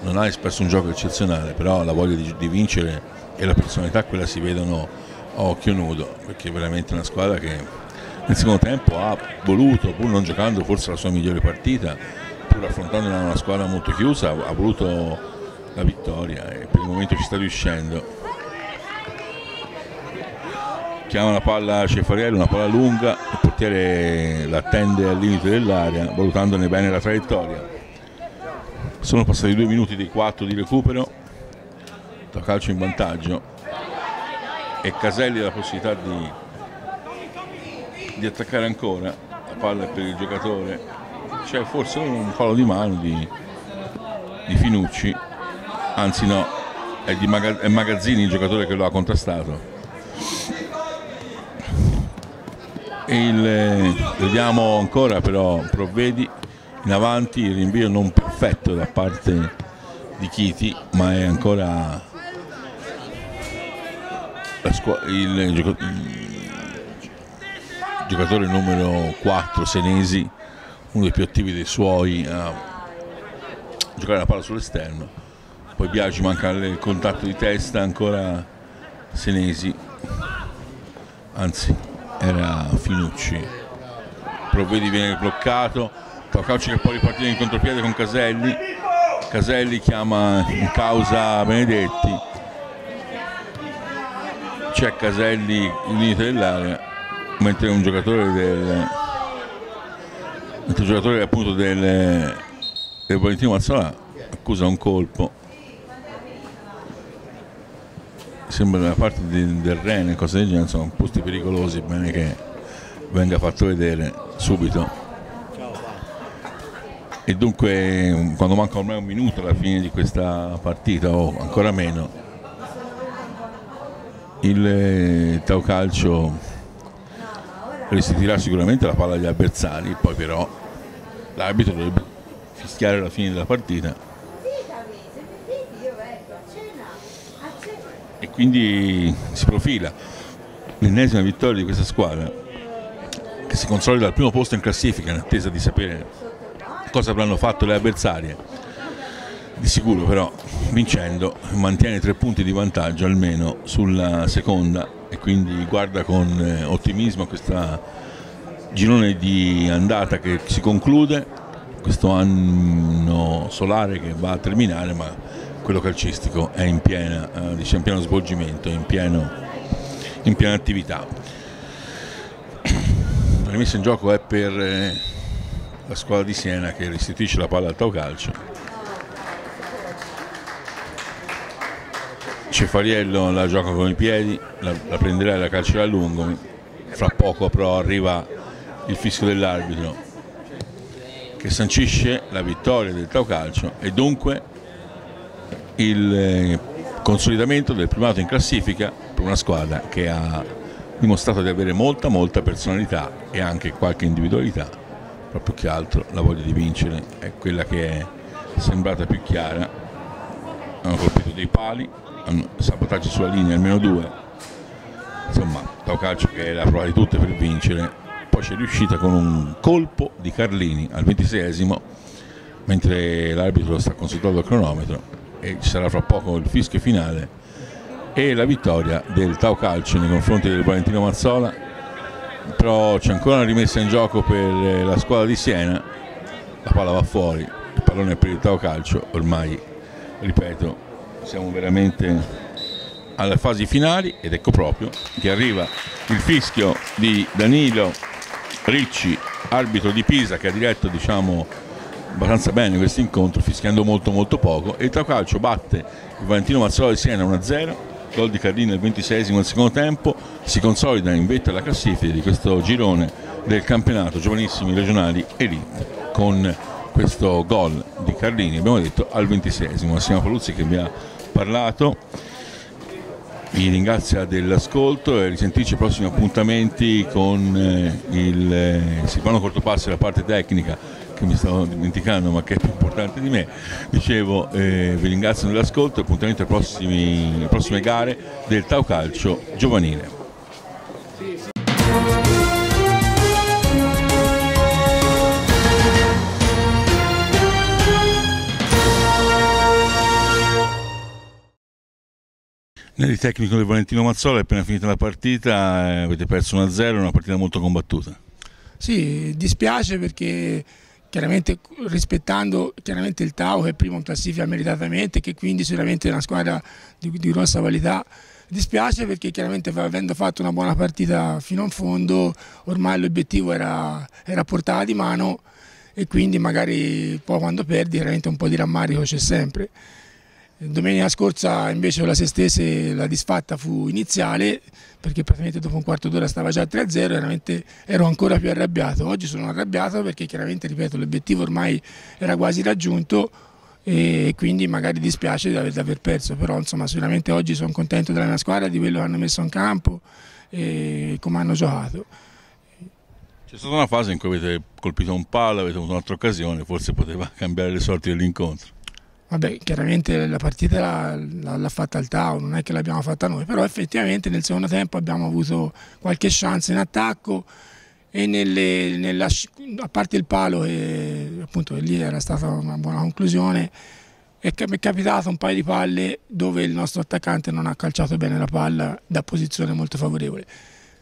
Speaker 2: non ha espresso un gioco eccezionale, però la voglia di, di vincere e la personalità quella si vedono a occhio nudo, perché è veramente una squadra che nel secondo tempo ha voluto, pur non giocando forse la sua migliore partita, pur affrontando una squadra molto chiusa, ha voluto la vittoria e per il momento ci sta riuscendo chiama la palla Cefariello, una palla lunga, il portiere l'attende al limite dell'area, valutandone bene la traiettoria. Sono passati due minuti dei quattro di recupero, da calcio in vantaggio e Caselli ha la possibilità di, di attaccare ancora, la palla è per il giocatore, c'è forse un fallo di mano di, di Finucci, anzi no, è, di Maga, è Magazzini il giocatore che lo ha contrastato. Il, eh, vediamo ancora però provvedi in avanti il rinvio non perfetto da parte di Chiti ma è ancora il, il giocatore numero 4 Senesi uno dei più attivi dei suoi a giocare la palla sull'esterno. Poi Biagi manca il contatto di testa ancora Senesi. Anzi era Finucci. Provvedi viene bloccato Tocauci che poi ripartire in contropiede con Caselli. Caselli chiama in causa Benedetti. C'è Caselli in limite dell'area mentre un giocatore del un giocatore appunto del, del Valentino Mazzolà accusa un colpo. Sembra da parte di, del Rene, cose del genere, sono posti pericolosi, bene che venga fatto vedere subito. E dunque quando manca ormai un minuto alla fine di questa partita o ancora meno, il eh, Tau Calcio restituirà sicuramente la palla agli avversari, poi però l'arbitro dovrebbe fischiare la fine della partita. E quindi si profila l'ennesima vittoria di questa squadra che si consolida al primo posto in classifica in attesa di sapere cosa avranno fatto le avversarie di sicuro però vincendo mantiene tre punti di vantaggio almeno sulla seconda e quindi guarda con eh, ottimismo questa girone di andata che si conclude questo anno solare che va a terminare ma quello calcistico è in, piena, diciamo, in pieno svolgimento, in, pieno, in piena attività. [CLEARS THROAT] La rimessa in gioco è per eh, la squadra di Siena che restituisce la palla al Tau Calcio. Cefariello la gioca con i piedi, la, la prenderà e la calcerà a lungo. Fra poco però arriva il fischio dell'arbitro che sancisce la vittoria del Tau Calcio e dunque il eh, consolidamento del primato in classifica per una squadra che ha dimostrato di avere molta molta personalità e anche qualche individualità, proprio che altro la voglia di vincere è quella che è sembrata più chiara. Hanno colpito dei pali, hanno sabotaggi sulla linea, almeno due. Insomma, Tau Calcio che la prova di tutte per vincere, poi c'è riuscita con un colpo di Carlini al 26esimo, mentre l'arbitro sta consultando il cronometro e ci sarà fra poco il fischio finale e la vittoria del Tau Calcio nei confronti del Valentino Mazzola però c'è ancora una rimessa in gioco per eh, la squadra di Siena. La palla va fuori. Il pallone è il Tau Calcio. Ormai ripeto siamo veramente alle fasi finali ed ecco proprio che arriva il fischio di Danilo Ricci arbitro di Pisa che ha diretto diciamo abbastanza bene questo incontro fischiando molto molto poco. E il Calcio batte il Valentino Mazzola di Siena 1-0 gol di Cardini al 26 del secondo tempo, si consolida in vetta alla classifica di questo girone del campionato giovanissimi regionali Elite con questo gol di Cardini, abbiamo detto al 26 Massimo Paluzzi che mi ha parlato. Vi ringrazia dell'ascolto e risentirci ai prossimi appuntamenti con eh, il eh, Silvano Cortopassi la parte tecnica che mi stavo dimenticando ma che è più importante di me, dicevo eh, vi ringrazio dell'ascolto e appuntamento alle prossime gare del Tau Calcio giovanile. Nel tecnico del Valentino Mazzola è appena finita la partita, eh, avete perso 1-0, una partita molto combattuta.
Speaker 3: Sì, dispiace perché chiaramente rispettando chiaramente il Tau che è primo in classifica meritatamente, che quindi sicuramente è una squadra di, di grossa qualità. Dispiace perché chiaramente avendo fatto una buona partita fino in fondo, ormai l'obiettivo era, era portata di mano e quindi magari poi quando perdi chiaramente un po' di rammarico c'è sempre. Domenica scorsa invece la Sestese la disfatta fu iniziale perché praticamente dopo un quarto d'ora stava già 3-0 veramente ero ancora più arrabbiato. Oggi sono arrabbiato perché chiaramente, ripeto, l'obiettivo ormai era quasi raggiunto e quindi magari dispiace di aver, di aver perso, però insomma sicuramente oggi sono contento della mia squadra, di quello che hanno messo in campo e come hanno giocato.
Speaker 2: C'è stata una fase in cui avete colpito un palo, avete avuto un'altra occasione, forse poteva [LAUGHS] cambiare le sorti dell'incontro.
Speaker 3: Vabbè, chiaramente la partita l'ha fatta il Tau, non è che l'abbiamo fatta noi, però effettivamente nel secondo tempo abbiamo avuto qualche chance in attacco e nelle, nella, a parte il palo, e appunto lì era stata una buona conclusione, è, è capitato un paio di palle dove il nostro attaccante non ha calciato bene la palla da posizione molto favorevole.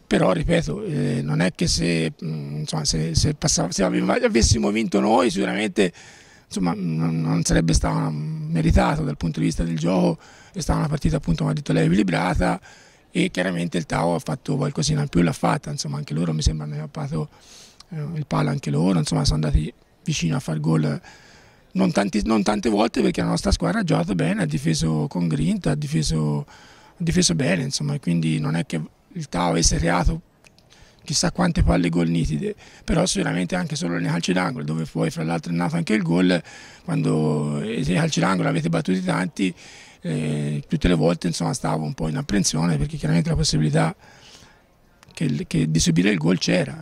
Speaker 3: Però ripeto eh, non è che se, insomma, se, se, passava, se avessimo vinto noi sicuramente insomma, non sarebbe stato meritato dal punto di vista del gioco, è stata una partita appunto, come ha detto lei, equilibrata e chiaramente il Tau ha fatto qualcosina in più, l'ha fatta, insomma anche loro mi sembra hanno fatto eh, il palo anche loro, insomma sono andati vicino a far gol non, tanti, non, tante volte perché la nostra squadra ha giocato bene, ha difeso con grinta, ha difeso, ha difeso bene, insomma, quindi non è che il Tau avesse creato chissà quante palle gol nitide, però sicuramente anche solo nei calci d'angolo, dove poi fra l'altro è nato anche il gol, quando nei calci d'angolo avete battuti tanti, eh, tutte le volte insomma, stavo un po' in apprensione perché chiaramente la possibilità che, che di subire il gol c'era.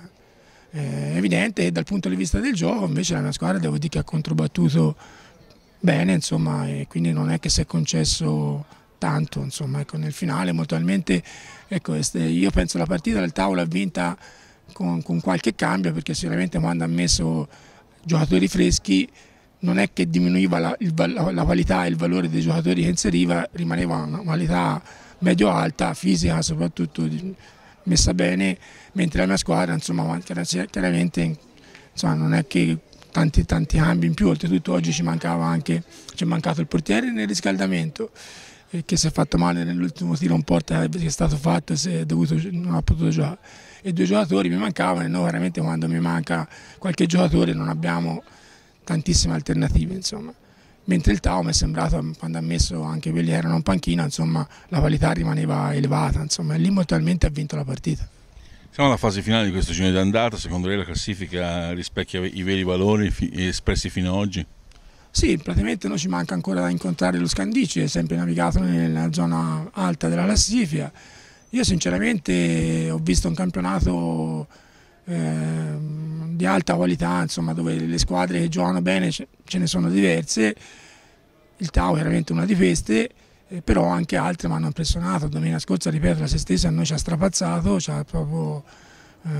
Speaker 3: È evidente che dal punto di vista del gioco invece la mia squadra devo dire che ha controbattuto bene, insomma, e quindi non è che si è concesso tanto, insomma, ecco, nel finale molto probabilmente ecco, io penso la partita del tavolo ha vinta con, con, qualche cambio perché sicuramente quando ha messo giocatori freschi non è che diminuiva la, la, la qualità e il valore dei giocatori che inseriva, rimaneva una qualità medio-alta, fisica soprattutto messa bene, mentre la mia squadra insomma, chiaramente insomma, non è che tanti, tanti cambi in più, oltretutto oggi ci mancava anche, ci è mancato il portiere nel riscaldamento che si è fatto male nell'ultimo tiro in porta che è stato fatto e dovuto, non ha potuto giocare. E due giocatori mi mancavano e noi veramente quando mi manca qualche giocatore non abbiamo tantissime alternative. Insomma. Mentre il Tao mi è sembrato, quando ha messo anche quelli che erano in panchina, insomma, la qualità rimaneva elevata insomma, e lì mortalmente ha vinto la partita.
Speaker 2: Siamo alla fase finale di questo giro di andata, secondo lei la classifica rispecchia i veri valori espressi fino ad oggi?
Speaker 3: Sì, praticamente noi ci manca ancora da incontrare lo Scandici, è sempre navigato nella zona alta della classifica. Io sinceramente ho visto un campionato eh, di alta qualità, insomma, dove le squadre che giocano bene ce, ne sono diverse. Il Tau è veramente una di queste, eh, però anche altre mi hanno impressionato. Domenica scorsa, ripeto, la se stessa a noi ci ha strapazzato, ci ha proprio eh,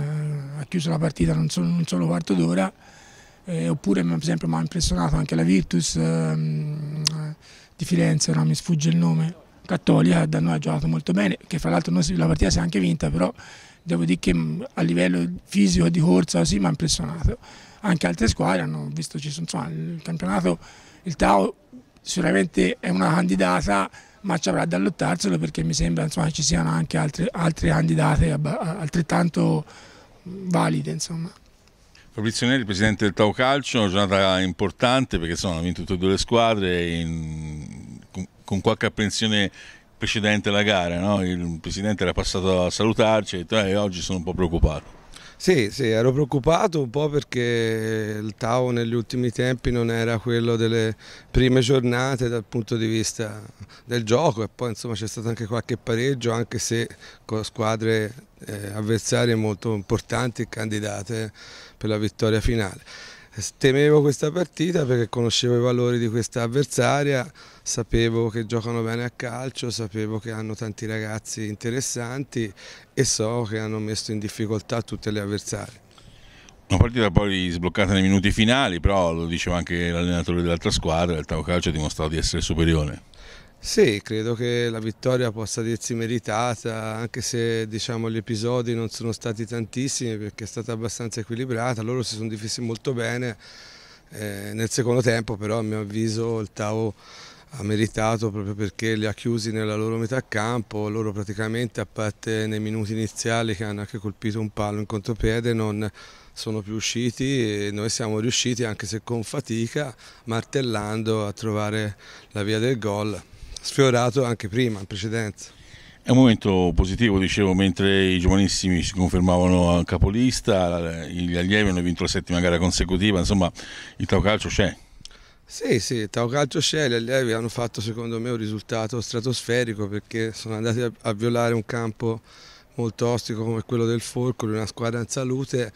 Speaker 3: ha chiuso la partita in un solo, un solo quarto d'ora eh, oppure per esempio mi ha impressionato anche la Virtus ehm, di Firenze, non mi sfugge il nome, Cattolica, da noi ha giocato molto bene, che fra l'altro la partita si è anche vinta, però devo dire che a livello fisico di corsa sì, mi ha impressionato. Anche altre squadre hanno visto, ci sono, insomma, il campionato, il Tao sicuramente è una candidata, ma ci avrà da lottarselo perché mi sembra insomma, ci siano anche altre, altre candidate altrettanto valide. Insomma.
Speaker 2: Fabrizio Neri, presidente del Tau Calcio, una giornata importante perché insomma, hanno vinto tutte e due le squadre in, con, con, qualche apprensione precedente alla gara. No? Il presidente era passato a salutarci e ha detto eh, oggi sono un po' preoccupato.
Speaker 4: Sì, sì, ero preoccupato un po' perché il Tau negli ultimi tempi non era quello delle prime giornate dal punto di vista del gioco e poi insomma c'è stato anche qualche pareggio anche se con squadre eh, avversarie molto importanti e candidate per la vittoria finale. Temevo questa partita perché conoscevo i valori di questa avversaria, sapevo che giocano bene a calcio, sapevo che hanno tanti ragazzi interessanti e so che hanno messo in difficoltà tutte le avversarie.
Speaker 2: Una partita poi sbloccata nei minuti finali, però lo diceva anche l'allenatore dell'altra squadra, il Tau Calcio ha dimostrato di essere superiore.
Speaker 4: Sì, credo che la vittoria possa dirsi meritata, anche se diciamo, gli episodi non sono stati tantissimi perché è stata abbastanza equilibrata, loro si sono difesi molto bene, eh, nel secondo tempo però a mio avviso il Tau ha meritato proprio perché li ha chiusi nella loro metà campo, loro praticamente a parte nei minuti iniziali che hanno anche colpito un palo in contropiede non sono più usciti e noi siamo riusciti anche se con fatica martellando a trovare la via del gol sfiorato anche prima, in precedenza.
Speaker 2: È un momento positivo, dicevo, mentre i giovanissimi si confermavano a capolista, gli allievi hanno vinto la settima gara consecutiva, insomma il Tau Calcio c'è.
Speaker 4: Sì, sì, il Tau Calcio c'è, gli allievi hanno fatto secondo me un risultato stratosferico perché sono andati a, a violare un campo molto ostico come quello del Forcoli, una squadra in salute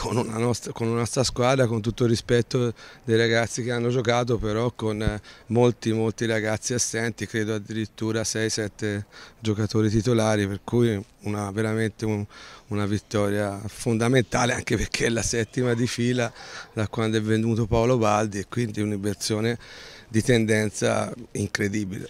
Speaker 4: con una, nostra, con una nostra squadra, con tutto il rispetto dei ragazzi che hanno giocato, però con eh, molti, molti ragazzi assenti, credo addirittura 6-7 giocatori titolari, per cui una, veramente un, una vittoria fondamentale anche perché è la settima di fila da quando è venuto Paolo Baldi e quindi un'inversione di tendenza incredibile.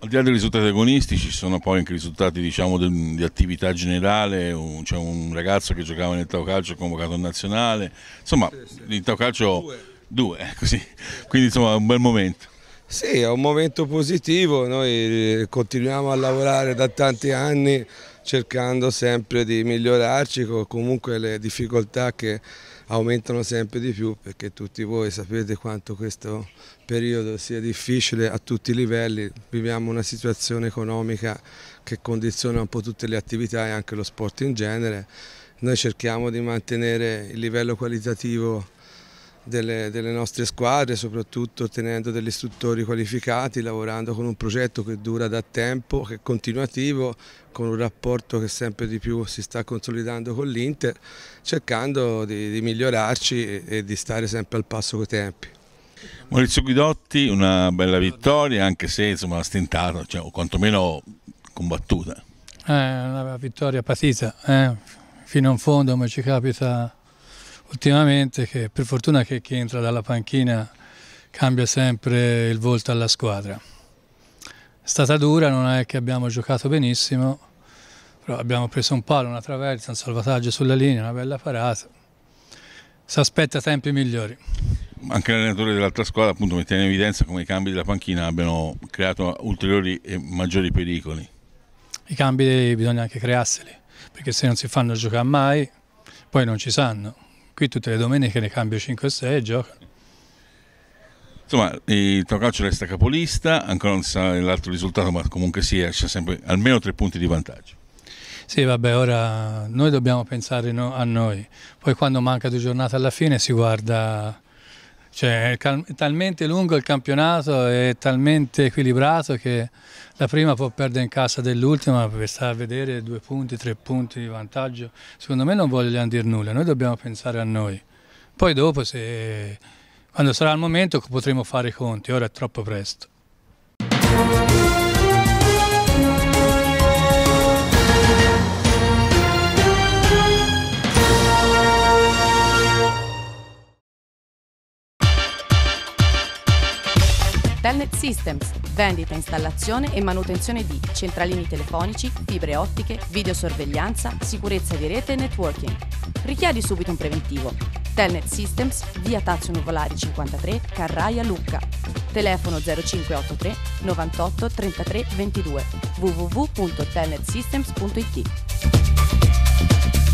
Speaker 2: Al di là dei risultati agonistici ci sono poi anche risultati diciamo, di attività generale, c'è un ragazzo che giocava nel Tau Calcio convocato in nazionale, insomma sì, sì. il Tau Calcio due, due eh, così. quindi insomma è un bel momento.
Speaker 4: Sì, è un momento positivo, noi continuiamo a lavorare da tanti anni cercando sempre di migliorarci con comunque le difficoltà che aumentano sempre di più perché tutti voi sapete quanto questo periodo sia difficile a tutti i livelli, viviamo una situazione economica che condiziona un po' tutte le attività e anche lo sport in genere, noi cerchiamo di mantenere il livello qualitativo delle, delle, nostre squadre, soprattutto tenendo degli istruttori qualificati, lavorando con un progetto che dura da tempo, che è continuativo, con un rapporto che sempre di più si sta consolidando con l'Inter, cercando di, di migliorarci e, e di stare sempre al passo coi tempi.
Speaker 2: Maurizio Guidotti, una bella vittoria, anche se insomma stentata, cioè, o quantomeno combattuta.
Speaker 5: È eh, una vittoria patita, eh? fino in fondo come ci capita ultimamente che per fortuna che chi entra dalla panchina cambia sempre il volto alla squadra. È stata dura, non è che abbiamo giocato benissimo, però abbiamo preso un palo, una traversa, un salvataggio sulla linea, una bella parata. Si aspetta tempi migliori.
Speaker 2: Anche l'allenatore dell'altra squadra appunto mette in evidenza come i cambi della panchina abbiano creato ulteriori e maggiori pericoli.
Speaker 5: I cambi bisogna anche crearseli, perché se non si fanno giocare mai, poi non ci sanno. Qui tutte le domeniche ne cambio 5 o 6 e giocano.
Speaker 2: Insomma, il Tocaccio resta capolista, ancora non sa l'altro risultato, ma comunque sia, c'è sempre almeno tre punti di vantaggio.
Speaker 5: Sì, vabbè, ora noi dobbiamo pensare a noi, poi quando manca due giornate alla fine si guarda, cioè è talmente lungo il campionato, è talmente equilibrato che la prima può perdere in casa dell'ultima per stare a vedere due punti, tre punti di vantaggio. Secondo me non vogliono dire nulla, noi dobbiamo pensare a noi. Poi dopo se quando sarà il momento potremo fare i conti, ora è troppo presto.
Speaker 1: Telnet Systems, vendita, installazione e manutenzione di centralini telefonici, fibre ottiche, videosorveglianza, sicurezza di rete e networking. Richiedi subito un preventivo. Telnet Systems, via Tazio Nuvolari 53, Carraia Lucca. Telefono 0583 98 33 22 www.telnetsystems.it